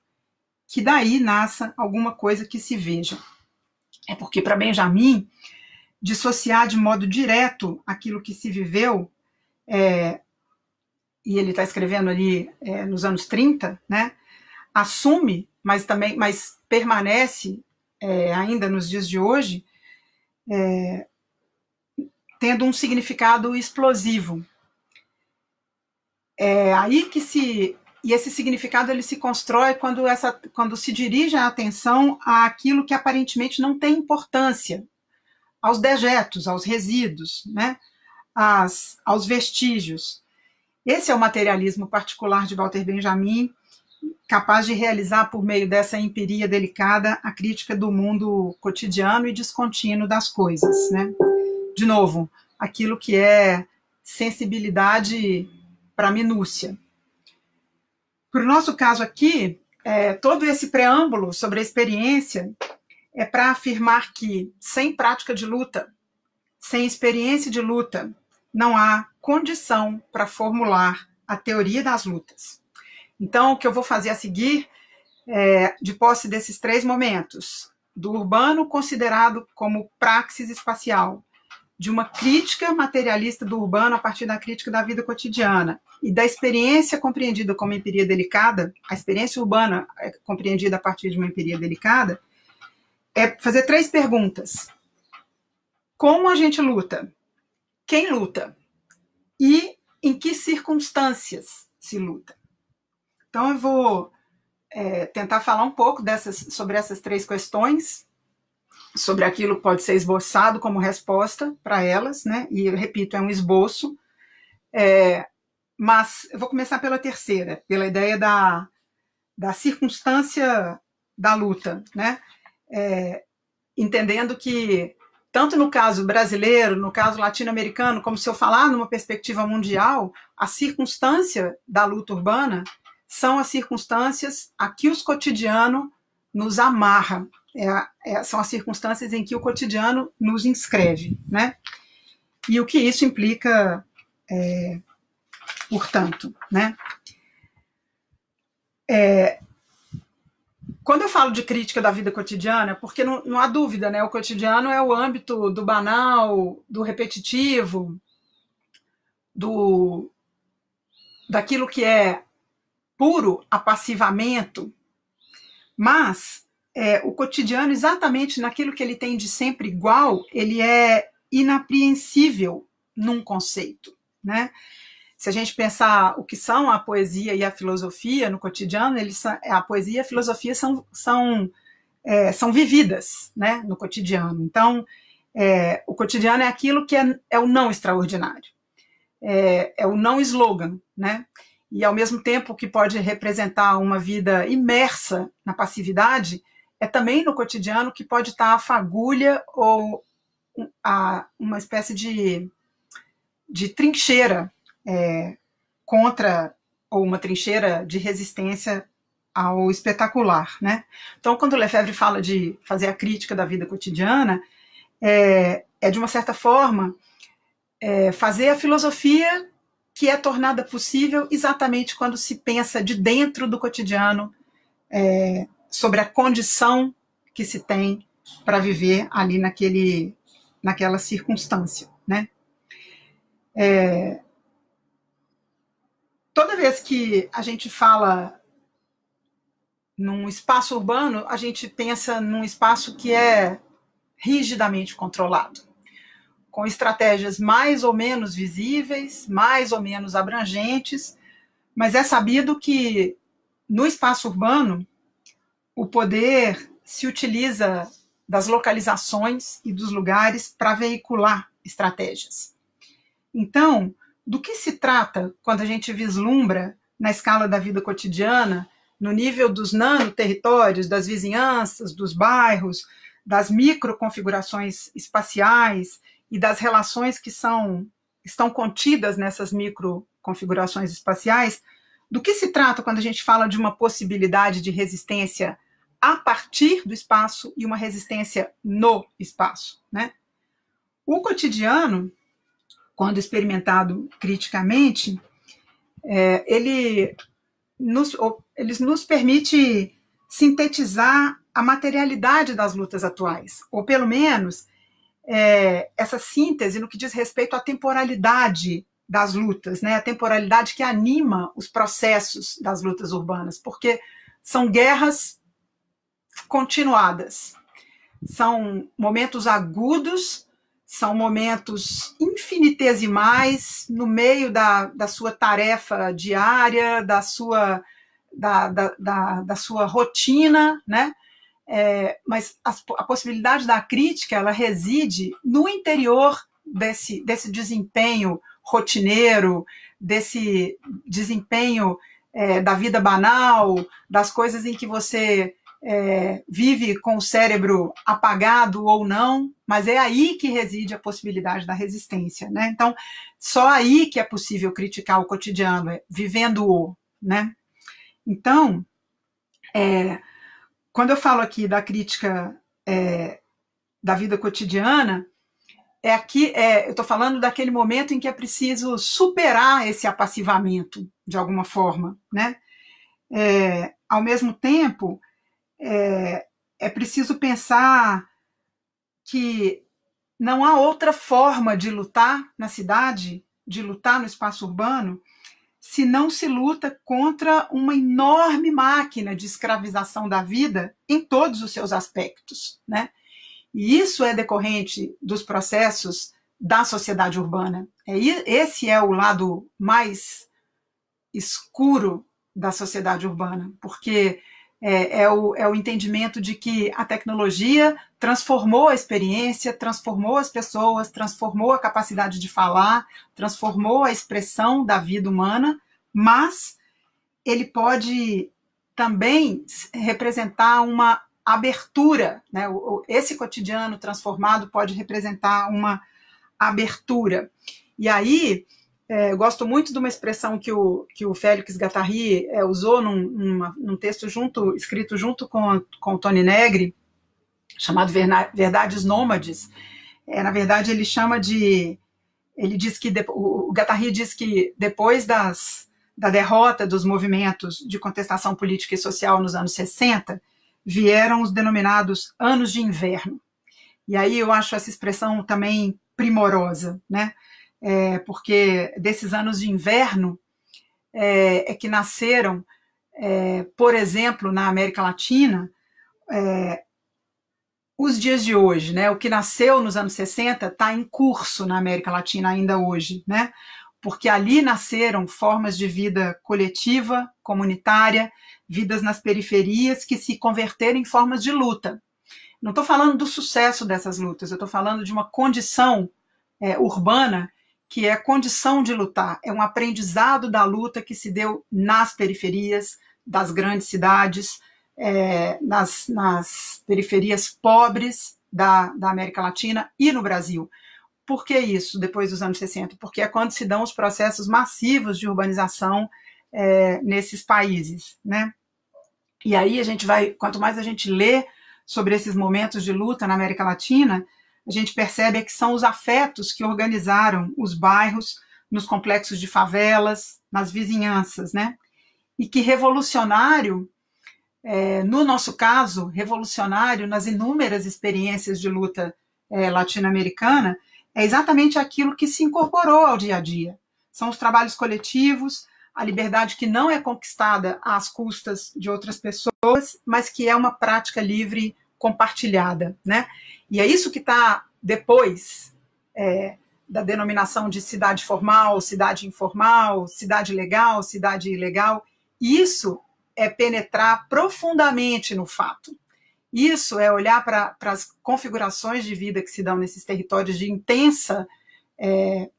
[SPEAKER 1] que daí nasça alguma coisa que se veja. É porque, para Benjamin, dissociar de modo direto aquilo que se viveu, é, e ele está escrevendo ali é, nos anos 30, né, assume, mas também mas permanece é, ainda nos dias de hoje, é, tendo um significado explosivo. É aí que se e esse significado ele se constrói quando essa quando se dirige a atenção àquilo que aparentemente não tem importância, aos dejetos, aos resíduos, né? As, aos vestígios. Esse é o materialismo particular de Walter Benjamin, capaz de realizar por meio dessa empiria delicada a crítica do mundo cotidiano e descontínuo das coisas, né? de novo, aquilo que é sensibilidade para minúcia. Para o nosso caso aqui, é, todo esse preâmbulo sobre a experiência é para afirmar que, sem prática de luta, sem experiência de luta, não há condição para formular a teoria das lutas. Então, o que eu vou fazer a seguir, é, de posse desses três momentos, do urbano considerado como praxis espacial, de uma crítica materialista do urbano a partir da crítica da vida cotidiana e da experiência compreendida como empiria delicada, a experiência urbana é compreendida a partir de uma empiria delicada, é fazer três perguntas. Como a gente luta? Quem luta? E em que circunstâncias se luta? Então eu vou é, tentar falar um pouco dessas, sobre essas três questões sobre aquilo pode ser esboçado como resposta para elas, né? E repito, é um esboço. É, mas eu vou começar pela terceira, pela ideia da, da circunstância da luta, né? É, entendendo que tanto no caso brasileiro, no caso latino-americano, como se eu falar numa perspectiva mundial, a circunstância da luta urbana são as circunstâncias a que os cotidiano nos amarra, é, é, são as circunstâncias em que o cotidiano nos inscreve, né? E o que isso implica, é, portanto, né? É, quando eu falo de crítica da vida cotidiana, porque não, não há dúvida, né? O cotidiano é o âmbito do banal, do repetitivo, do daquilo que é puro apassivamento, mas é, o cotidiano, exatamente naquilo que ele tem de sempre igual, ele é inapreensível num conceito, né? Se a gente pensar o que são a poesia e a filosofia no cotidiano, eles a poesia e a filosofia são, são, é, são vividas né, no cotidiano. Então, é, o cotidiano é aquilo que é, é o não extraordinário, é, é o não slogan, né? E ao mesmo tempo que pode representar uma vida imersa na passividade, é também no cotidiano que pode estar a fagulha ou a, uma espécie de, de trincheira é, contra, ou uma trincheira de resistência ao espetacular. Né? Então, quando Lefebvre fala de fazer a crítica da vida cotidiana, é, é de uma certa forma é, fazer a filosofia que é tornada possível exatamente quando se pensa de dentro do cotidiano é, sobre a condição que se tem para viver ali naquele, naquela circunstância, né? É, toda vez que a gente fala num espaço urbano, a gente pensa num espaço que é rigidamente controlado, com estratégias mais ou menos visíveis, mais ou menos abrangentes, mas é sabido que no espaço urbano o poder se utiliza das localizações e dos lugares para veicular estratégias. Então, do que se trata quando a gente vislumbra na escala da vida cotidiana, no nível dos nanoterritórios, das vizinhanças, dos bairros, das microconfigurações espaciais e das relações que são estão contidas nessas microconfigurações espaciais, do que se trata quando a gente fala de uma possibilidade de resistência a partir do espaço e uma resistência no espaço. Né? O cotidiano, quando experimentado criticamente, é, ele, nos, ele nos permite sintetizar a materialidade das lutas atuais, ou pelo menos é, essa síntese no que diz respeito à temporalidade das lutas, né? a temporalidade que anima os processos das lutas urbanas, porque são guerras continuadas. São momentos agudos, são momentos infinitesimais no meio da, da sua tarefa diária, da sua, da, da, da, da sua rotina, né? É, mas a, a, possibilidade da crítica ela reside no interior desse, desse desempenho rotineiro, desse desempenho é, da vida banal, das coisas em que você é, vive com o cérebro apagado ou não, mas é aí que reside a possibilidade da resistência, né? Então, só aí que é possível criticar o cotidiano, é vivendo-o, né? Então, É, quando eu falo aqui da crítica é, da vida cotidiana, é aqui, é, eu estou falando daquele momento em que é preciso superar esse apassivamento, de alguma forma, né? É, ao mesmo tempo, é, é preciso pensar que não há outra forma de lutar na cidade, de lutar no espaço urbano, se não se luta contra uma enorme máquina de escravização da vida em todos os seus aspectos, né? E isso é decorrente dos processos da sociedade urbana. É, esse é o lado mais escuro da sociedade urbana, porque é, é, o, é o entendimento de que a tecnologia transformou a experiência, transformou as pessoas, transformou a capacidade de falar, transformou a expressão da vida humana, mas ele pode também representar uma abertura, né? Esse cotidiano transformado pode representar uma abertura. E aí, é, eu gosto muito de uma expressão que o, que o Félix Gattari é, usou num, numa, num texto junto, escrito junto com, com o Tony Negri, chamado Verdades Nômades. É, na verdade, ele chama de. Ele diz que. O Gattari diz que depois das, da derrota dos movimentos de contestação política e social nos anos 60, vieram os denominados anos de inverno. E aí eu acho essa expressão também primorosa, né? É, porque desses anos de inverno é, é que nasceram, é, por exemplo, na América Latina, é, os dias de hoje, né? O que nasceu nos anos 60 está em curso na América Latina ainda hoje, né? Porque ali nasceram formas de vida coletiva, comunitária, vidas nas periferias que se converteram em formas de luta. Não estou falando do sucesso dessas lutas, eu estou falando de uma condição é, urbana que é condição de lutar, é um aprendizado da luta que se deu nas periferias das grandes cidades, é, nas, nas, periferias pobres da, da América Latina e no Brasil. Por que isso, depois dos anos 60? Porque é quando se dão os processos massivos de urbanização é, nesses países, né? E aí a gente vai, quanto mais a gente lê sobre esses momentos de luta na América Latina, a gente percebe que são os afetos que organizaram os bairros nos complexos de favelas, nas vizinhanças, né? E que revolucionário, é, no nosso caso, revolucionário nas inúmeras experiências de luta é, latino-americana, é exatamente aquilo que se incorporou ao dia a dia. São os trabalhos coletivos, a liberdade que não é conquistada às custas de outras pessoas, mas que é uma prática livre compartilhada, né? E é isso que está depois é, da denominação de cidade formal, cidade informal, cidade legal, cidade ilegal. Isso é penetrar profundamente no fato. Isso é olhar para as configurações de vida que se dão nesses territórios de intensa é,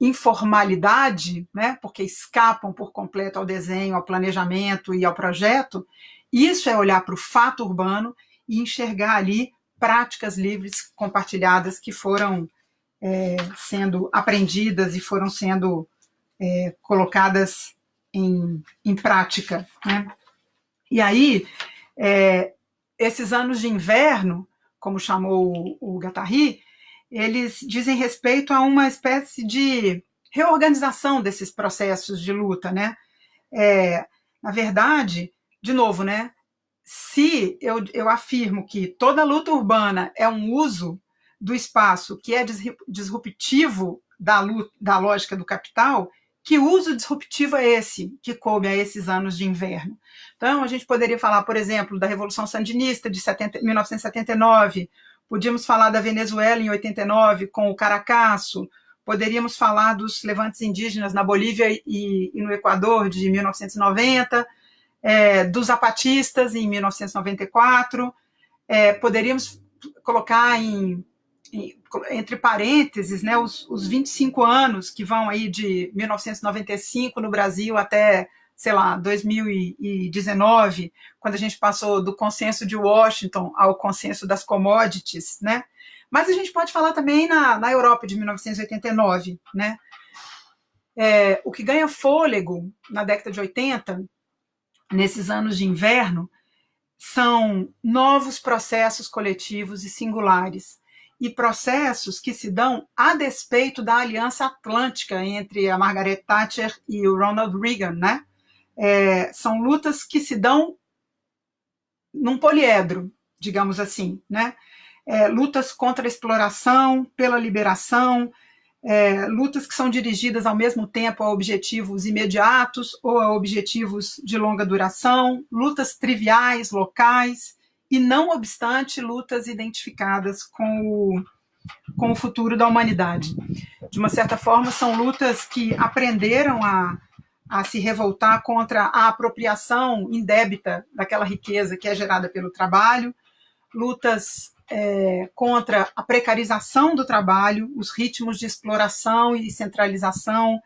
[SPEAKER 1] informalidade, né, porque escapam por completo ao desenho, ao planejamento e ao projeto, isso é olhar para o fato urbano e enxergar ali práticas livres compartilhadas que foram é, sendo aprendidas e foram sendo é, colocadas em, em prática. Né? E aí, é, esses anos de inverno, como chamou o, Gattari, eles dizem respeito a uma espécie de reorganização desses processos de luta, né? É, na verdade, de novo, né? Se eu, eu afirmo que toda luta urbana é um uso do espaço que é disruptivo da, luta, da lógica do capital, que uso disruptivo é esse que coube a esses anos de inverno? Então, a gente poderia falar, por exemplo, da Revolução Sandinista de 70, 1979, Podíamos falar da Venezuela em 89 com o Caracasso, poderíamos falar dos levantes indígenas na Bolívia e, e no Equador de 1990, é, dos zapatistas em 1994, é, poderíamos colocar em, em, entre parênteses né, os, os 25 anos que vão aí de 1995 no Brasil até sei lá, 2019, quando a gente passou do consenso de Washington ao consenso das commodities, né? Mas a gente pode falar também na, na Europa de 1989, né? É, o que ganha fôlego na década de 80, nesses anos de inverno, são novos processos coletivos e singulares, e processos que se dão a despeito da aliança atlântica entre a Margaret Thatcher e o Ronald Reagan, né? É, são lutas que se dão num poliedro, digamos assim, né? É, lutas contra a exploração, pela liberação, é, lutas que são dirigidas ao mesmo tempo a objetivos imediatos ou a objetivos de longa duração, lutas triviais, locais, e não obstante lutas identificadas com o, com o futuro da humanidade. De uma certa forma, são lutas que aprenderam a, a se revoltar contra a apropriação indébita daquela riqueza que é gerada pelo trabalho, lutas é, contra a precarização do trabalho, os ritmos de exploração e centralização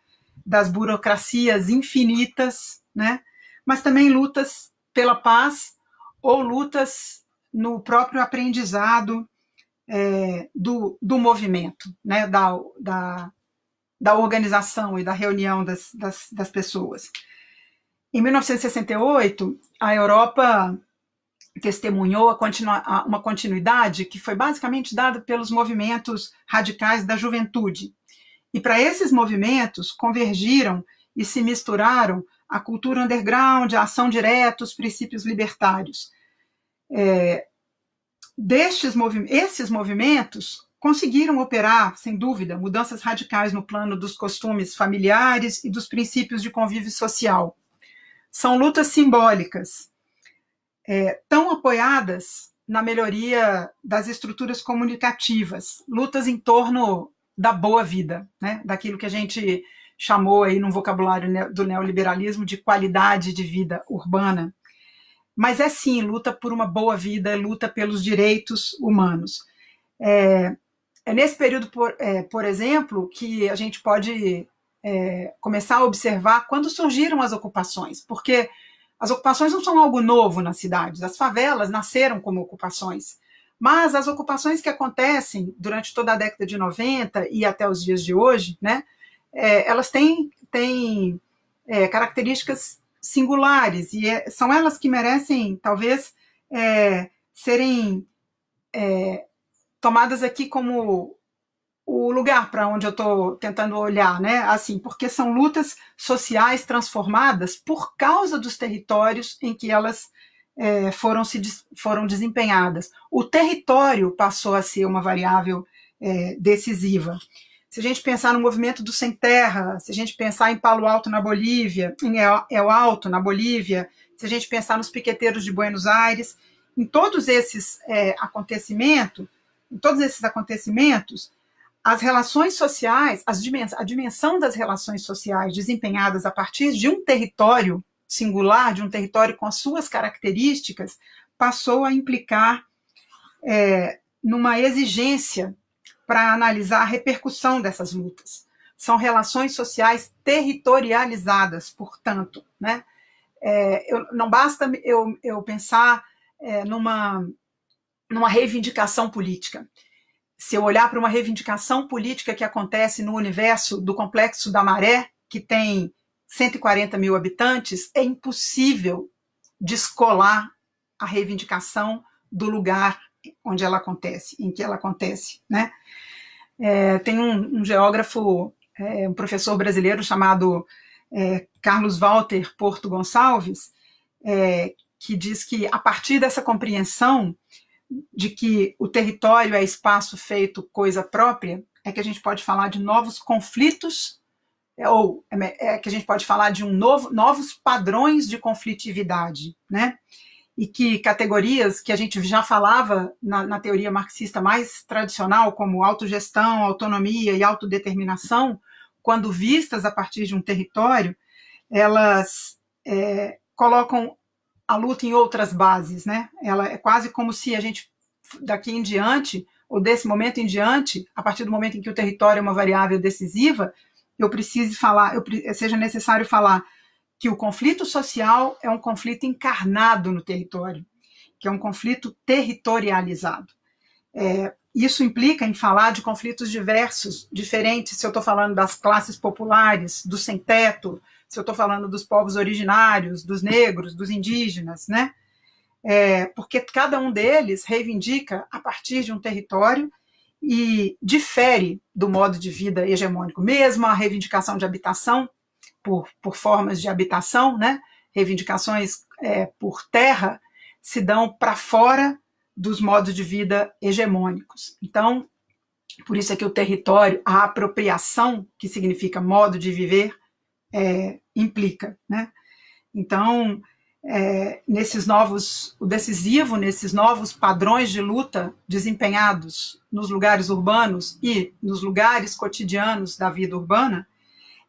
[SPEAKER 1] das burocracias infinitas, né? mas também lutas pela paz ou lutas no próprio aprendizado é, do, do movimento, né? da, da, da organização e da reunião das, das, das pessoas. Em 1968, a Europa testemunhou uma continuidade que foi basicamente dada pelos movimentos radicais da juventude. E para esses movimentos convergiram e se misturaram a cultura underground, a ação direta, os princípios libertários. É, destes movi esses movimentos conseguiram operar, sem dúvida, mudanças radicais no plano dos costumes familiares e dos princípios de convívio social. São lutas simbólicas, é, tão apoiadas na melhoria das estruturas comunicativas, lutas em torno da boa vida, né? daquilo que a gente chamou aí no vocabulário do neoliberalismo de qualidade de vida urbana. Mas é sim luta por uma boa vida, luta pelos direitos humanos. É, é nesse período, por, é, por, exemplo, que a gente pode é, começar a observar quando surgiram as ocupações, porque as ocupações não são algo novo nas cidades, as favelas nasceram como ocupações. Mas as ocupações que acontecem durante toda a década de 90 e até os dias de hoje, né, é, elas têm, têm é, características singulares e é, são elas que merecem, talvez, é, serem é, tomadas aqui como o lugar para onde eu estou tentando olhar, né? Assim, porque são lutas sociais transformadas por causa dos territórios em que elas é, foram, se, foram desempenhadas. O território passou a ser uma variável é, decisiva. Se a gente pensar no movimento do Sem Terra, se a gente pensar em Palo Alto na Bolívia, em El Alto na Bolívia, se a gente pensar nos piqueteiros de Buenos Aires, em todos esses é, acontecimentos, em todos esses acontecimentos, as relações sociais, as dimens a dimensão das relações sociais desempenhadas a partir de um território singular, de um território com as suas características, passou a implicar é, numa exigência para analisar a repercussão dessas lutas. São relações sociais territorializadas, portanto. Né? É, eu, não basta eu, eu pensar é, numa, numa reivindicação política se eu olhar para uma reivindicação política que acontece no universo do Complexo da Maré, que tem 140 mil habitantes, é impossível descolar a reivindicação do lugar onde ela acontece, em que ela acontece. Né? É, tem um, um geógrafo, é, um professor brasileiro chamado é, Carlos Walter Porto Gonçalves, é, que diz que a partir dessa compreensão de que o território é espaço feito coisa própria, é que a gente pode falar de novos conflitos, é, ou é, é que a gente pode falar de um novo, novos padrões de conflitividade, né? E que categorias que a gente já falava na, na teoria marxista mais tradicional, como autogestão, autonomia e autodeterminação, quando vistas a partir de um território, elas é, colocam a luta em outras bases, né? Ela é quase como se a gente daqui em diante ou desse momento em diante, a partir do momento em que o território é uma variável decisiva, eu precise falar, eu, seja necessário falar que o conflito social é um conflito encarnado no território, que é um conflito territorializado. É, isso implica em falar de conflitos diversos, diferentes, se eu estou falando das classes populares, do sem-teto, se eu estou falando dos povos originários, dos negros, dos indígenas, né? é, porque cada um deles reivindica a partir de um território e difere do modo de vida hegemônico, mesmo a reivindicação de habitação por, por formas de habitação, né? reivindicações é, por terra, se dão para fora dos modos de vida hegemônicos. Então, por isso é que o território, a apropriação, que significa modo de viver, é, implica. Né? Então, é, nesses novos, o decisivo nesses novos padrões de luta desempenhados nos lugares urbanos e nos lugares cotidianos da vida urbana,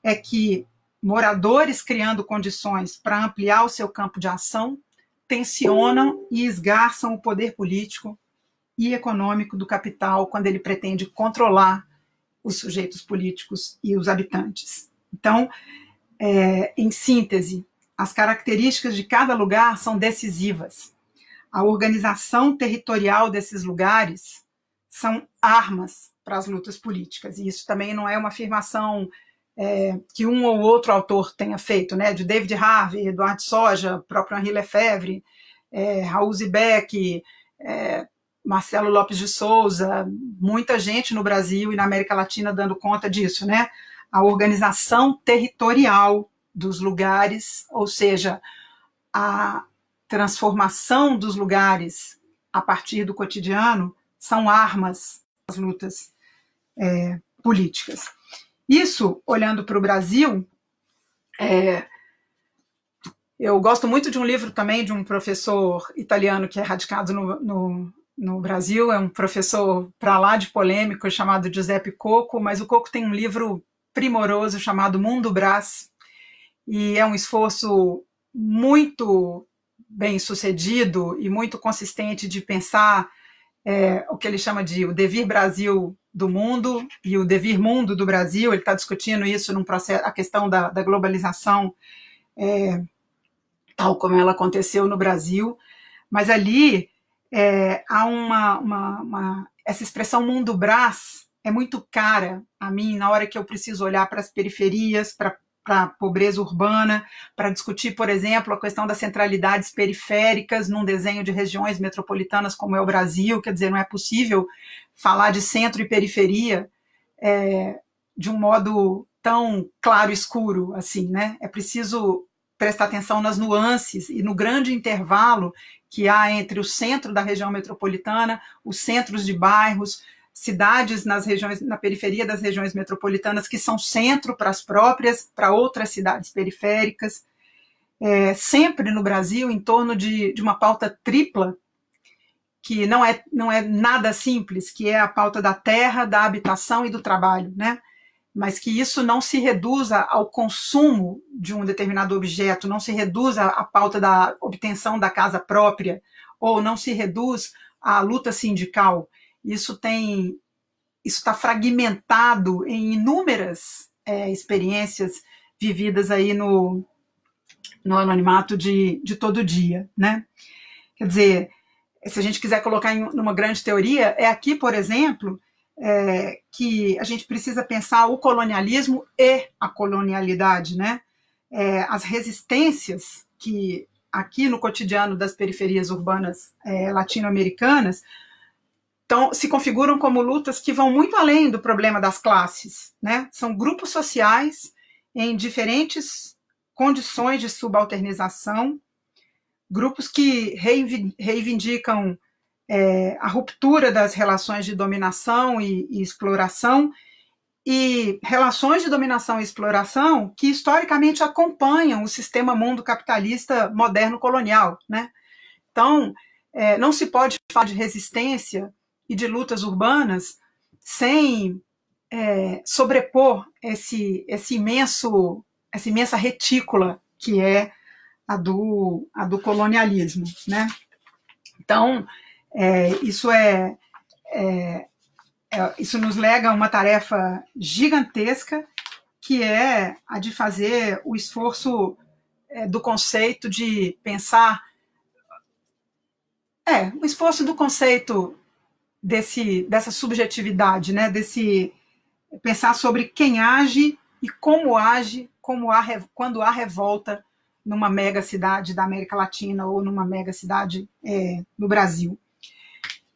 [SPEAKER 1] é que moradores criando condições para ampliar o seu campo de ação tensionam e esgarçam o poder político e econômico do capital quando ele pretende controlar os sujeitos políticos e os habitantes. Então, é, em síntese, as características de cada lugar são decisivas. A organização territorial desses lugares são armas para as lutas políticas. E isso também não é uma afirmação é, que um ou outro autor tenha feito, né? De David Harvey, Eduardo Soja, próprio Henri Lefebvre, é, Raul Zibek, é, Marcelo Lopes de Souza, muita gente no Brasil e na América Latina dando conta disso, né? A organização territorial dos lugares, ou seja, a transformação dos lugares a partir do cotidiano, são armas das lutas é, políticas. Isso, olhando para o Brasil, é, eu gosto muito de um livro também de um professor italiano que é radicado no, no, no Brasil, é um professor para lá de polêmico chamado Giuseppe Coco, mas o Coco tem um livro primoroso chamado Mundo Brás, e é um esforço muito bem sucedido e muito consistente de pensar é, o que ele chama de o devir Brasil do mundo e o devir mundo do Brasil. Ele está discutindo isso num processo, a questão da, da globalização, é, tal como ela aconteceu no Brasil. Mas ali é, há uma, uma, uma, essa expressão mundo brás é muito cara a mim na hora que eu preciso olhar para as periferias, para a pobreza urbana, para discutir, por exemplo, a questão das centralidades periféricas num desenho de regiões metropolitanas como é o Brasil. Quer dizer, não é possível falar de centro e periferia é, de um modo tão claro escuro assim, né? É preciso prestar atenção nas nuances e no grande intervalo que há entre o centro da região metropolitana, os centros de bairros, cidades nas regiões, na periferia das regiões metropolitanas que são centro para as próprias, para outras cidades periféricas. É, sempre no Brasil em torno de, de uma pauta tripla que não é, não é nada simples, que é a pauta da terra, da habitação e do trabalho, né? Mas que isso não se reduza ao consumo de um determinado objeto, não se reduza à pauta da obtenção da casa própria, ou não se reduz à luta sindical. Isso tem, isso está fragmentado em inúmeras é, experiências vividas aí no, no anonimato de, de todo dia, né? Quer dizer, se a gente quiser colocar em uma grande teoria, é aqui, por exemplo, é, que a gente precisa pensar o colonialismo e a colonialidade, né? É, as resistências que aqui no cotidiano das periferias urbanas é, latino-americanas então, se configuram como lutas que vão muito além do problema das classes. Né? São grupos sociais em diferentes condições de subalternização, grupos que reivindicam é, a ruptura das relações de dominação e, e exploração, e relações de dominação e exploração que historicamente acompanham o sistema mundo capitalista moderno colonial. Né? Então, é, não se pode falar de resistência e de lutas urbanas sem é, sobrepor esse, esse imenso, essa imensa retícula que é a do, a do colonialismo. Né? Então, é, isso é, é, é, isso nos lega uma tarefa gigantesca que é a de fazer o esforço é, do conceito de pensar é, o esforço do conceito desse, dessa subjetividade, né? Desse pensar sobre quem age e como age, como há, quando há revolta numa mega cidade da América Latina ou numa mega cidade é, no Brasil.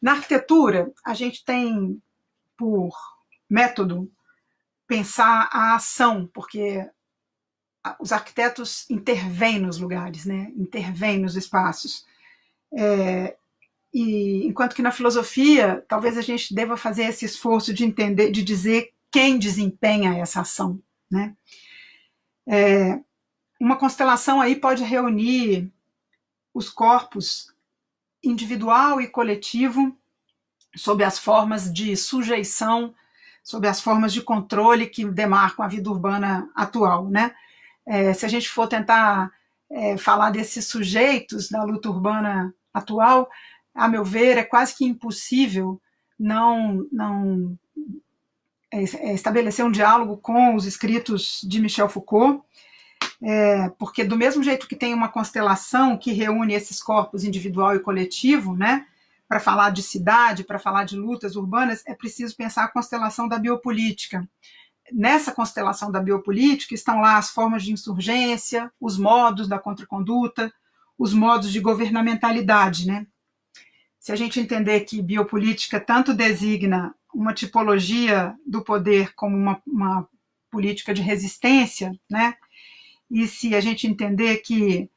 [SPEAKER 1] Na arquitetura, a gente tem por método pensar a ação, porque os arquitetos intervêm nos lugares, né? intervêm nos espaços. É, e enquanto que na filosofia, talvez a gente deva fazer esse esforço de entender, de dizer quem desempenha essa ação, né? É, uma constelação aí pode reunir os corpos individual e coletivo sob as formas de sujeição, sob as formas de controle que demarcam a vida urbana atual, né? É, se a gente for tentar é, falar desses sujeitos da luta urbana atual, a meu ver, é quase que impossível não, não é, é, estabelecer um diálogo com os escritos de Michel Foucault, é, porque do mesmo jeito que tem uma constelação que reúne esses corpos individual e coletivo, né, para falar de cidade, para falar de lutas urbanas, é preciso pensar a constelação da biopolítica. Nessa constelação da biopolítica estão lá as formas de insurgência, os modos da contraconduta, os modos de governamentalidade, né? Se a gente entender que biopolítica tanto designa uma tipologia do poder como uma, uma política de resistência, né? E se a gente entender que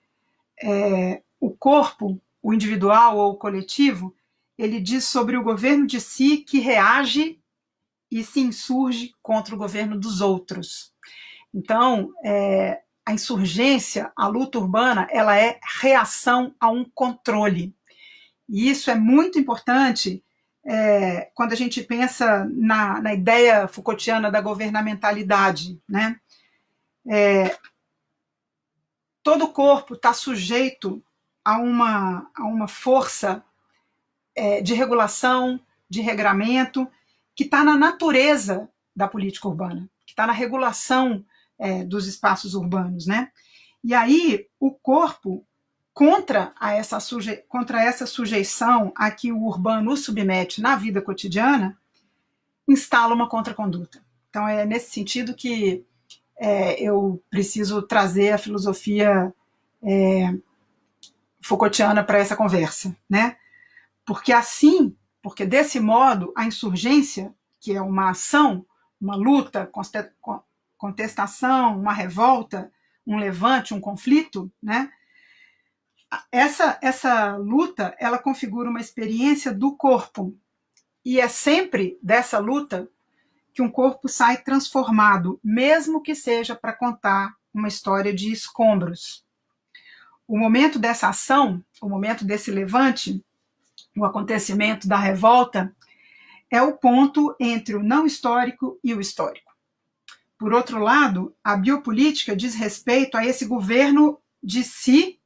[SPEAKER 1] é, o corpo, o individual ou o coletivo, ele diz sobre o governo de si que reage e se insurge contra o governo dos outros. Então, é, a insurgência, a luta urbana, ela é reação a um controle. E isso é muito importante é, quando a gente pensa na, na, ideia Foucaultiana da governamentalidade. Né? É, todo corpo está sujeito a uma, a uma força é, de regulação, de regramento, que está na natureza da política urbana, que está na regulação é, dos espaços urbanos, né? E aí o corpo contra a essa suje, contra essa sujeição a que o urbano o submete na vida cotidiana instala uma contraconduta. Então é nesse sentido que é, eu preciso trazer a filosofia é, Foucaultiana para essa conversa, né? Porque assim, porque desse modo a insurgência, que é uma ação, uma luta, contestação, uma revolta, um levante, um conflito, né? Essa, essa luta, ela configura uma experiência do corpo. E é sempre dessa luta que um corpo sai transformado, mesmo que seja para contar uma história de escombros. O momento dessa ação, o momento desse levante, o acontecimento da revolta, é o ponto entre o não histórico e o histórico. Por outro lado, a biopolítica diz respeito a esse governo de si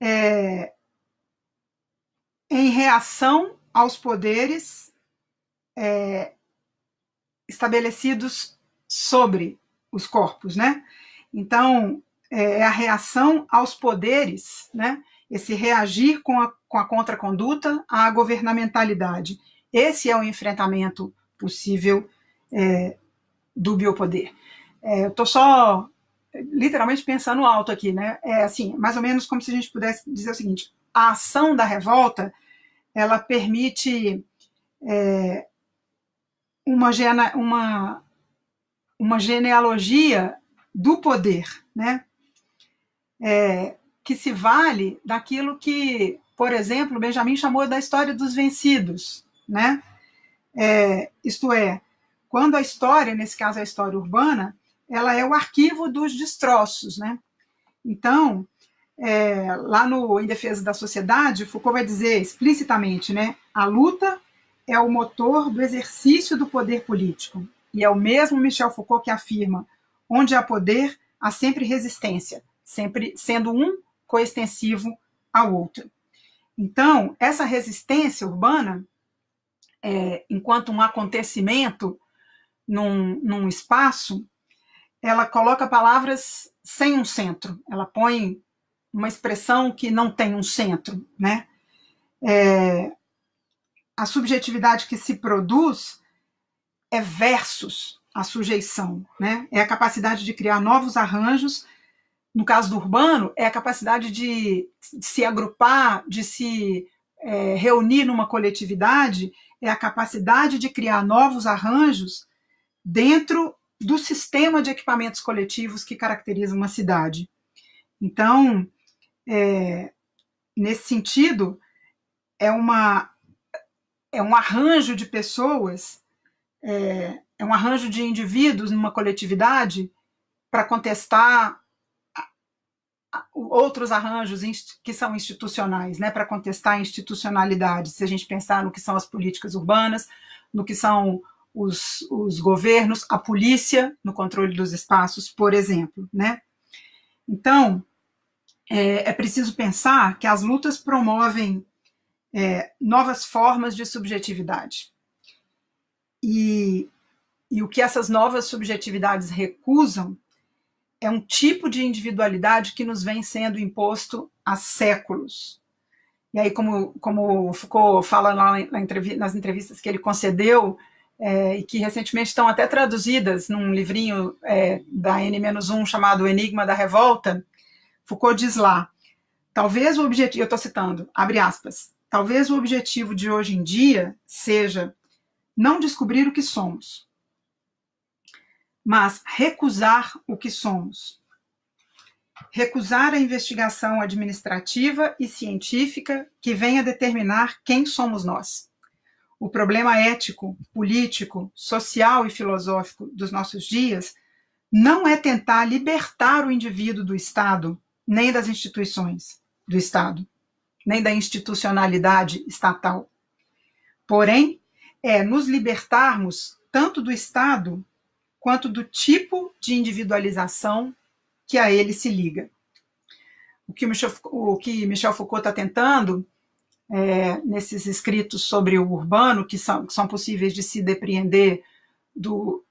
[SPEAKER 1] é, em reação aos poderes é, estabelecidos sobre os corpos, né? Então, é, é a reação aos poderes, né? Esse reagir com a, com a contraconduta à governamentalidade. Esse é o enfrentamento possível é, do biopoder. É, eu estou só literalmente pensando alto aqui, né? É assim, mais ou menos como se a gente pudesse dizer o seguinte: a ação da revolta ela permite é, uma, gene, uma, uma genealogia do poder, né? É, que se vale daquilo que, por exemplo, Benjamin chamou da história dos vencidos, né? É, isto é, quando a história, nesse caso a história urbana, ela é o arquivo dos destroços, né? Então, é, lá no Em Defesa da Sociedade, Foucault vai dizer explicitamente, né? A luta é o motor do exercício do poder político. E é o mesmo Michel Foucault que afirma: onde há poder, há sempre resistência, sempre sendo um coextensivo ao outro. Então, essa resistência urbana, é, enquanto um acontecimento num, num espaço, ela coloca palavras sem um centro, ela põe uma expressão que não tem um centro, né? É, a subjetividade que se produz é versus a sujeição, né? É a capacidade de criar novos arranjos no caso do urbano, é a capacidade de, se agrupar, de se é, reunir numa coletividade, é a capacidade de criar novos arranjos dentro do sistema de equipamentos coletivos que caracteriza uma cidade. Então, é, nesse sentido, é, uma, é um arranjo de pessoas, é, é um arranjo de indivíduos numa coletividade para contestar outros arranjos que são institucionais, né, para contestar a institucionalidade, se a gente pensar no que são as políticas urbanas, no que são os, os governos, a polícia no controle dos espaços, por exemplo, né. Então, é, é preciso pensar que as lutas promovem é, novas formas de subjetividade. E, e o que essas novas subjetividades recusam é um tipo de individualidade que nos vem sendo imposto há séculos. E aí, como, como Foucault fala lá na nas entrevistas que ele concedeu, é, e que recentemente estão até traduzidas num livrinho é, da N-1 chamado Enigma da Revolta, Foucault diz lá, talvez o objetivo, eu estou citando, abre aspas, talvez o objetivo de hoje em dia seja não descobrir o que somos, mas recusar o que somos. Recusar a investigação administrativa e científica que venha determinar quem somos nós. O problema ético, político, social e filosófico dos nossos dias não é tentar libertar o indivíduo do Estado, nem das instituições do Estado, nem da institucionalidade estatal. Porém, é nos libertarmos tanto do Estado quanto do tipo de individualização que a ele se liga. O que Michel, Foucault está tentando é, nesses escritos sobre o urbano, que são, que são possíveis de se depreender do,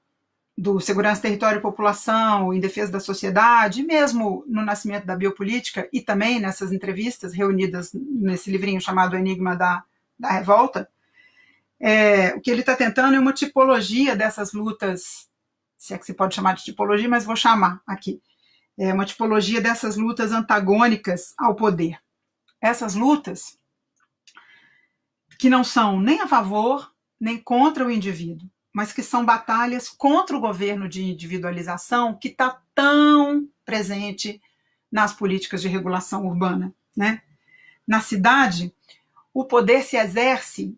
[SPEAKER 1] do segurança, território e população, em defesa da sociedade, mesmo no nascimento da biopolítica, e também nessas entrevistas reunidas nesse livrinho chamado Enigma da, da Revolta, é, o que ele está tentando é uma tipologia dessas lutas se é que se pode chamar de tipologia, mas vou chamar aqui. É uma tipologia dessas lutas antagônicas ao poder. Essas lutas que não são nem a favor nem contra o indivíduo, mas que são batalhas contra o governo de individualização que está tão presente nas políticas de regulação urbana. Né? Na cidade, o poder se exerce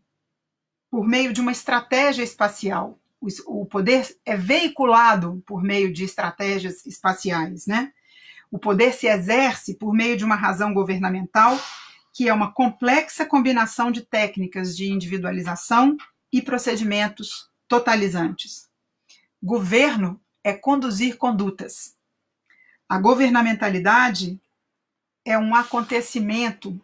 [SPEAKER 1] por meio de uma estratégia espacial, o poder é veiculado por meio de estratégias espaciais, né? O poder se exerce por meio de uma razão governamental, que é uma complexa combinação de técnicas de individualização e procedimentos totalizantes. Governo é conduzir condutas. A governamentalidade é um acontecimento.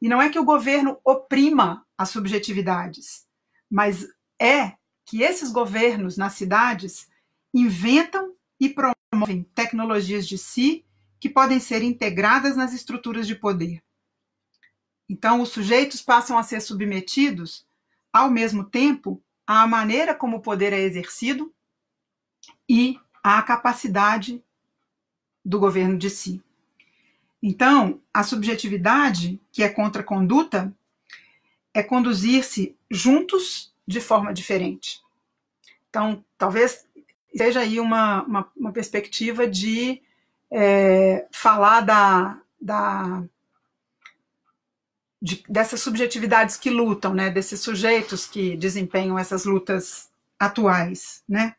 [SPEAKER 1] E não é que o governo oprima as subjetividades, mas é que esses governos nas cidades inventam e promovem tecnologias de si que podem ser integradas nas estruturas de poder. Então, os sujeitos passam a ser submetidos, ao mesmo tempo, à maneira como o poder é exercido e à capacidade do governo de si. Então, a subjetividade, que é contra a conduta, é conduzir-se juntos de forma diferente. Então, talvez seja aí uma, uma, uma perspectiva de é, falar da, da de, dessas subjetividades que lutam, né, desses sujeitos que desempenham essas lutas atuais, né?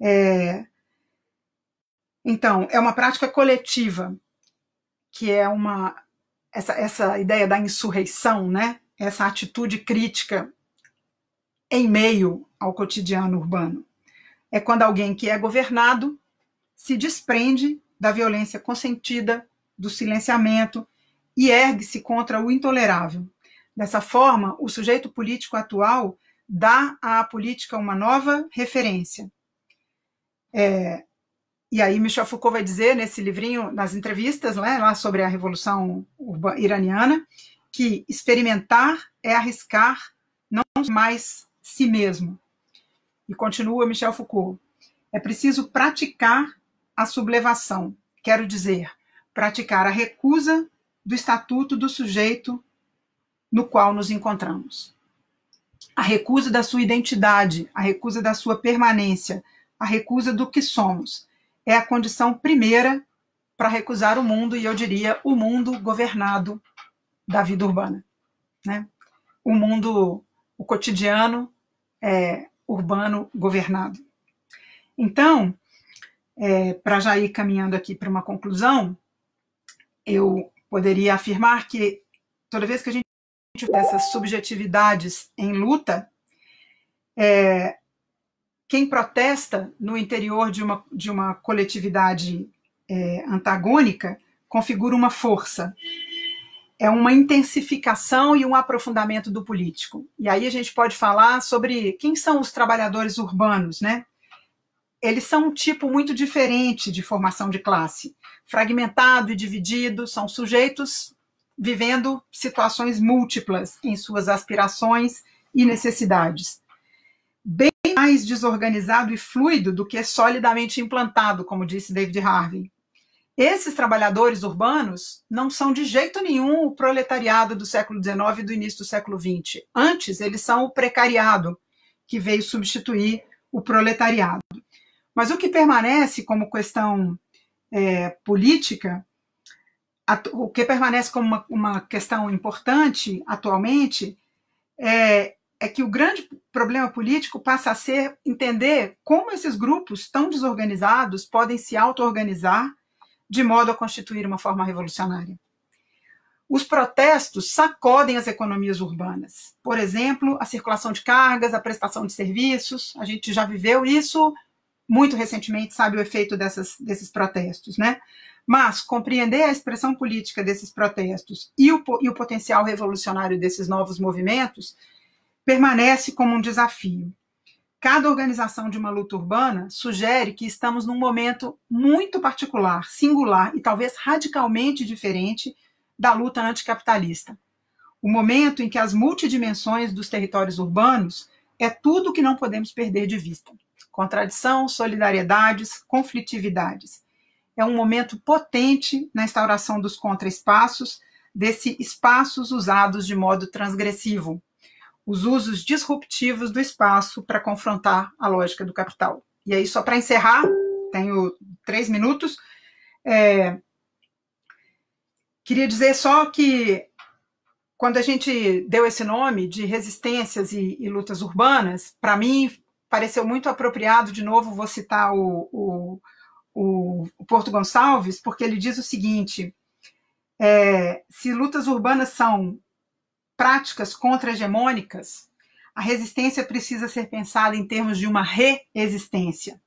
[SPEAKER 1] É, então, é uma prática coletiva, que é uma essa, essa ideia da insurreição, né? Essa atitude crítica em meio ao cotidiano urbano. É quando alguém que é governado se desprende da violência consentida, do silenciamento e ergue-se contra o intolerável. Dessa forma, o sujeito político atual dá à política uma nova referência. É, e aí Michel Foucault vai dizer nesse livrinho, nas entrevistas né, lá sobre a Revolução Iraniana, que experimentar é arriscar não mais si mesmo. E continua Michel Foucault: é preciso praticar a sublevação, quero dizer, praticar a recusa do estatuto do sujeito no qual nos encontramos. A recusa da sua identidade, a recusa da sua permanência, a recusa do que somos. É a condição primeira para recusar o mundo, e eu diria o mundo governado da vida urbana. Né? O mundo, o cotidiano é, urbano governado. Então, é, para já ir caminhando aqui para uma conclusão, eu poderia afirmar que toda vez que a gente essas subjetividades em luta, é, quem protesta no interior de uma, de uma coletividade é, antagônica configura uma força. É uma intensificação e um aprofundamento do político. E aí a gente pode falar sobre quem são os trabalhadores urbanos, né? Eles são um tipo muito diferente de formação de classe, fragmentado e dividido, são sujeitos vivendo situações múltiplas em suas aspirações e necessidades. Bem mais desorganizado e fluido do que solidamente implantado, como disse David Harvey. Esses trabalhadores urbanos não são de jeito nenhum o proletariado do século XIX e do início do século XX. Antes, eles são o precariado, que veio substituir o proletariado. Mas o que permanece como questão é, política o que permanece como uma, uma questão importante atualmente é, é que o grande problema político passa a ser entender como esses grupos tão desorganizados podem se auto-organizar de modo a constituir uma forma revolucionária. Os protestos sacodem as economias urbanas. Por exemplo, a circulação de cargas, a prestação de serviços. A gente já viveu isso muito recentemente, sabe o efeito dessas, desses protestos, né? Mas compreender a expressão política desses protestos e o, e o potencial revolucionário desses novos movimentos permanece como um desafio. Cada organização de uma luta urbana sugere que estamos num momento muito particular, singular e talvez radicalmente diferente da luta anticapitalista. O momento em que as multidimensões dos territórios urbanos é tudo que não podemos perder de vista. Contradição, solidariedades, conflitividades é um momento potente na instauração dos contraespaços, desse espaços usados de modo transgressivo, os usos disruptivos do espaço para confrontar a lógica do capital. E aí, só para encerrar, tenho três minutos, é, queria dizer só que quando a gente deu esse nome de resistências e, e lutas urbanas, para mim pareceu muito apropriado, de novo vou citar o, o o, Porto Gonçalves, porque ele diz o seguinte: é, se lutas urbanas são práticas contra-hegemônicas, a resistência precisa ser pensada em termos de uma reexistência.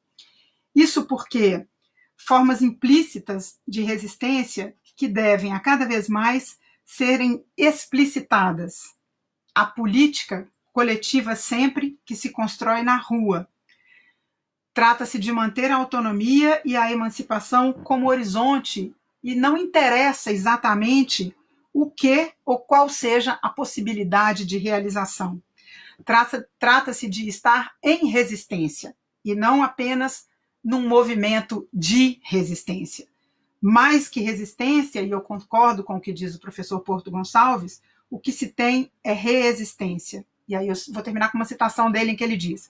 [SPEAKER 1] Isso porque formas implícitas de resistência que devem a cada vez mais serem explicitadas. A política coletiva sempre que se constrói na rua, Trata-se de manter a autonomia e a emancipação como horizonte e não interessa exatamente o que ou qual seja a possibilidade de realização. Trata-se de estar em resistência e não apenas num movimento de resistência. Mais que resistência, e eu concordo com o que diz o professor Porto Gonçalves, o que se tem é reexistência. E aí eu vou terminar com uma citação dele em que ele diz: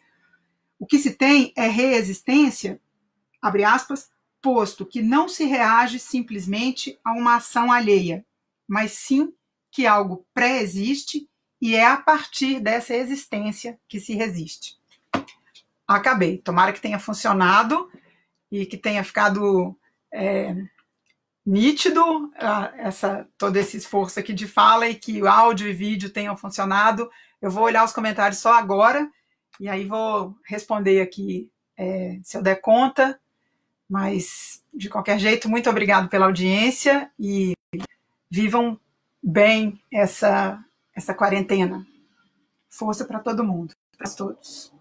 [SPEAKER 1] o que se tem é reexistência, abre aspas, posto que não se reage simplesmente a uma ação alheia, mas sim que algo pré-existe e é a partir dessa existência que se resiste. Acabei. Tomara que tenha funcionado e que tenha ficado é, nítido essa, todo esse esforço aqui de fala e que o áudio e vídeo tenham funcionado. Eu vou olhar os comentários só agora e aí vou responder aqui é, se eu der conta, mas de qualquer jeito, muito obrigado pela audiência e vivam bem essa, essa quarentena. Força para todo mundo, para todos.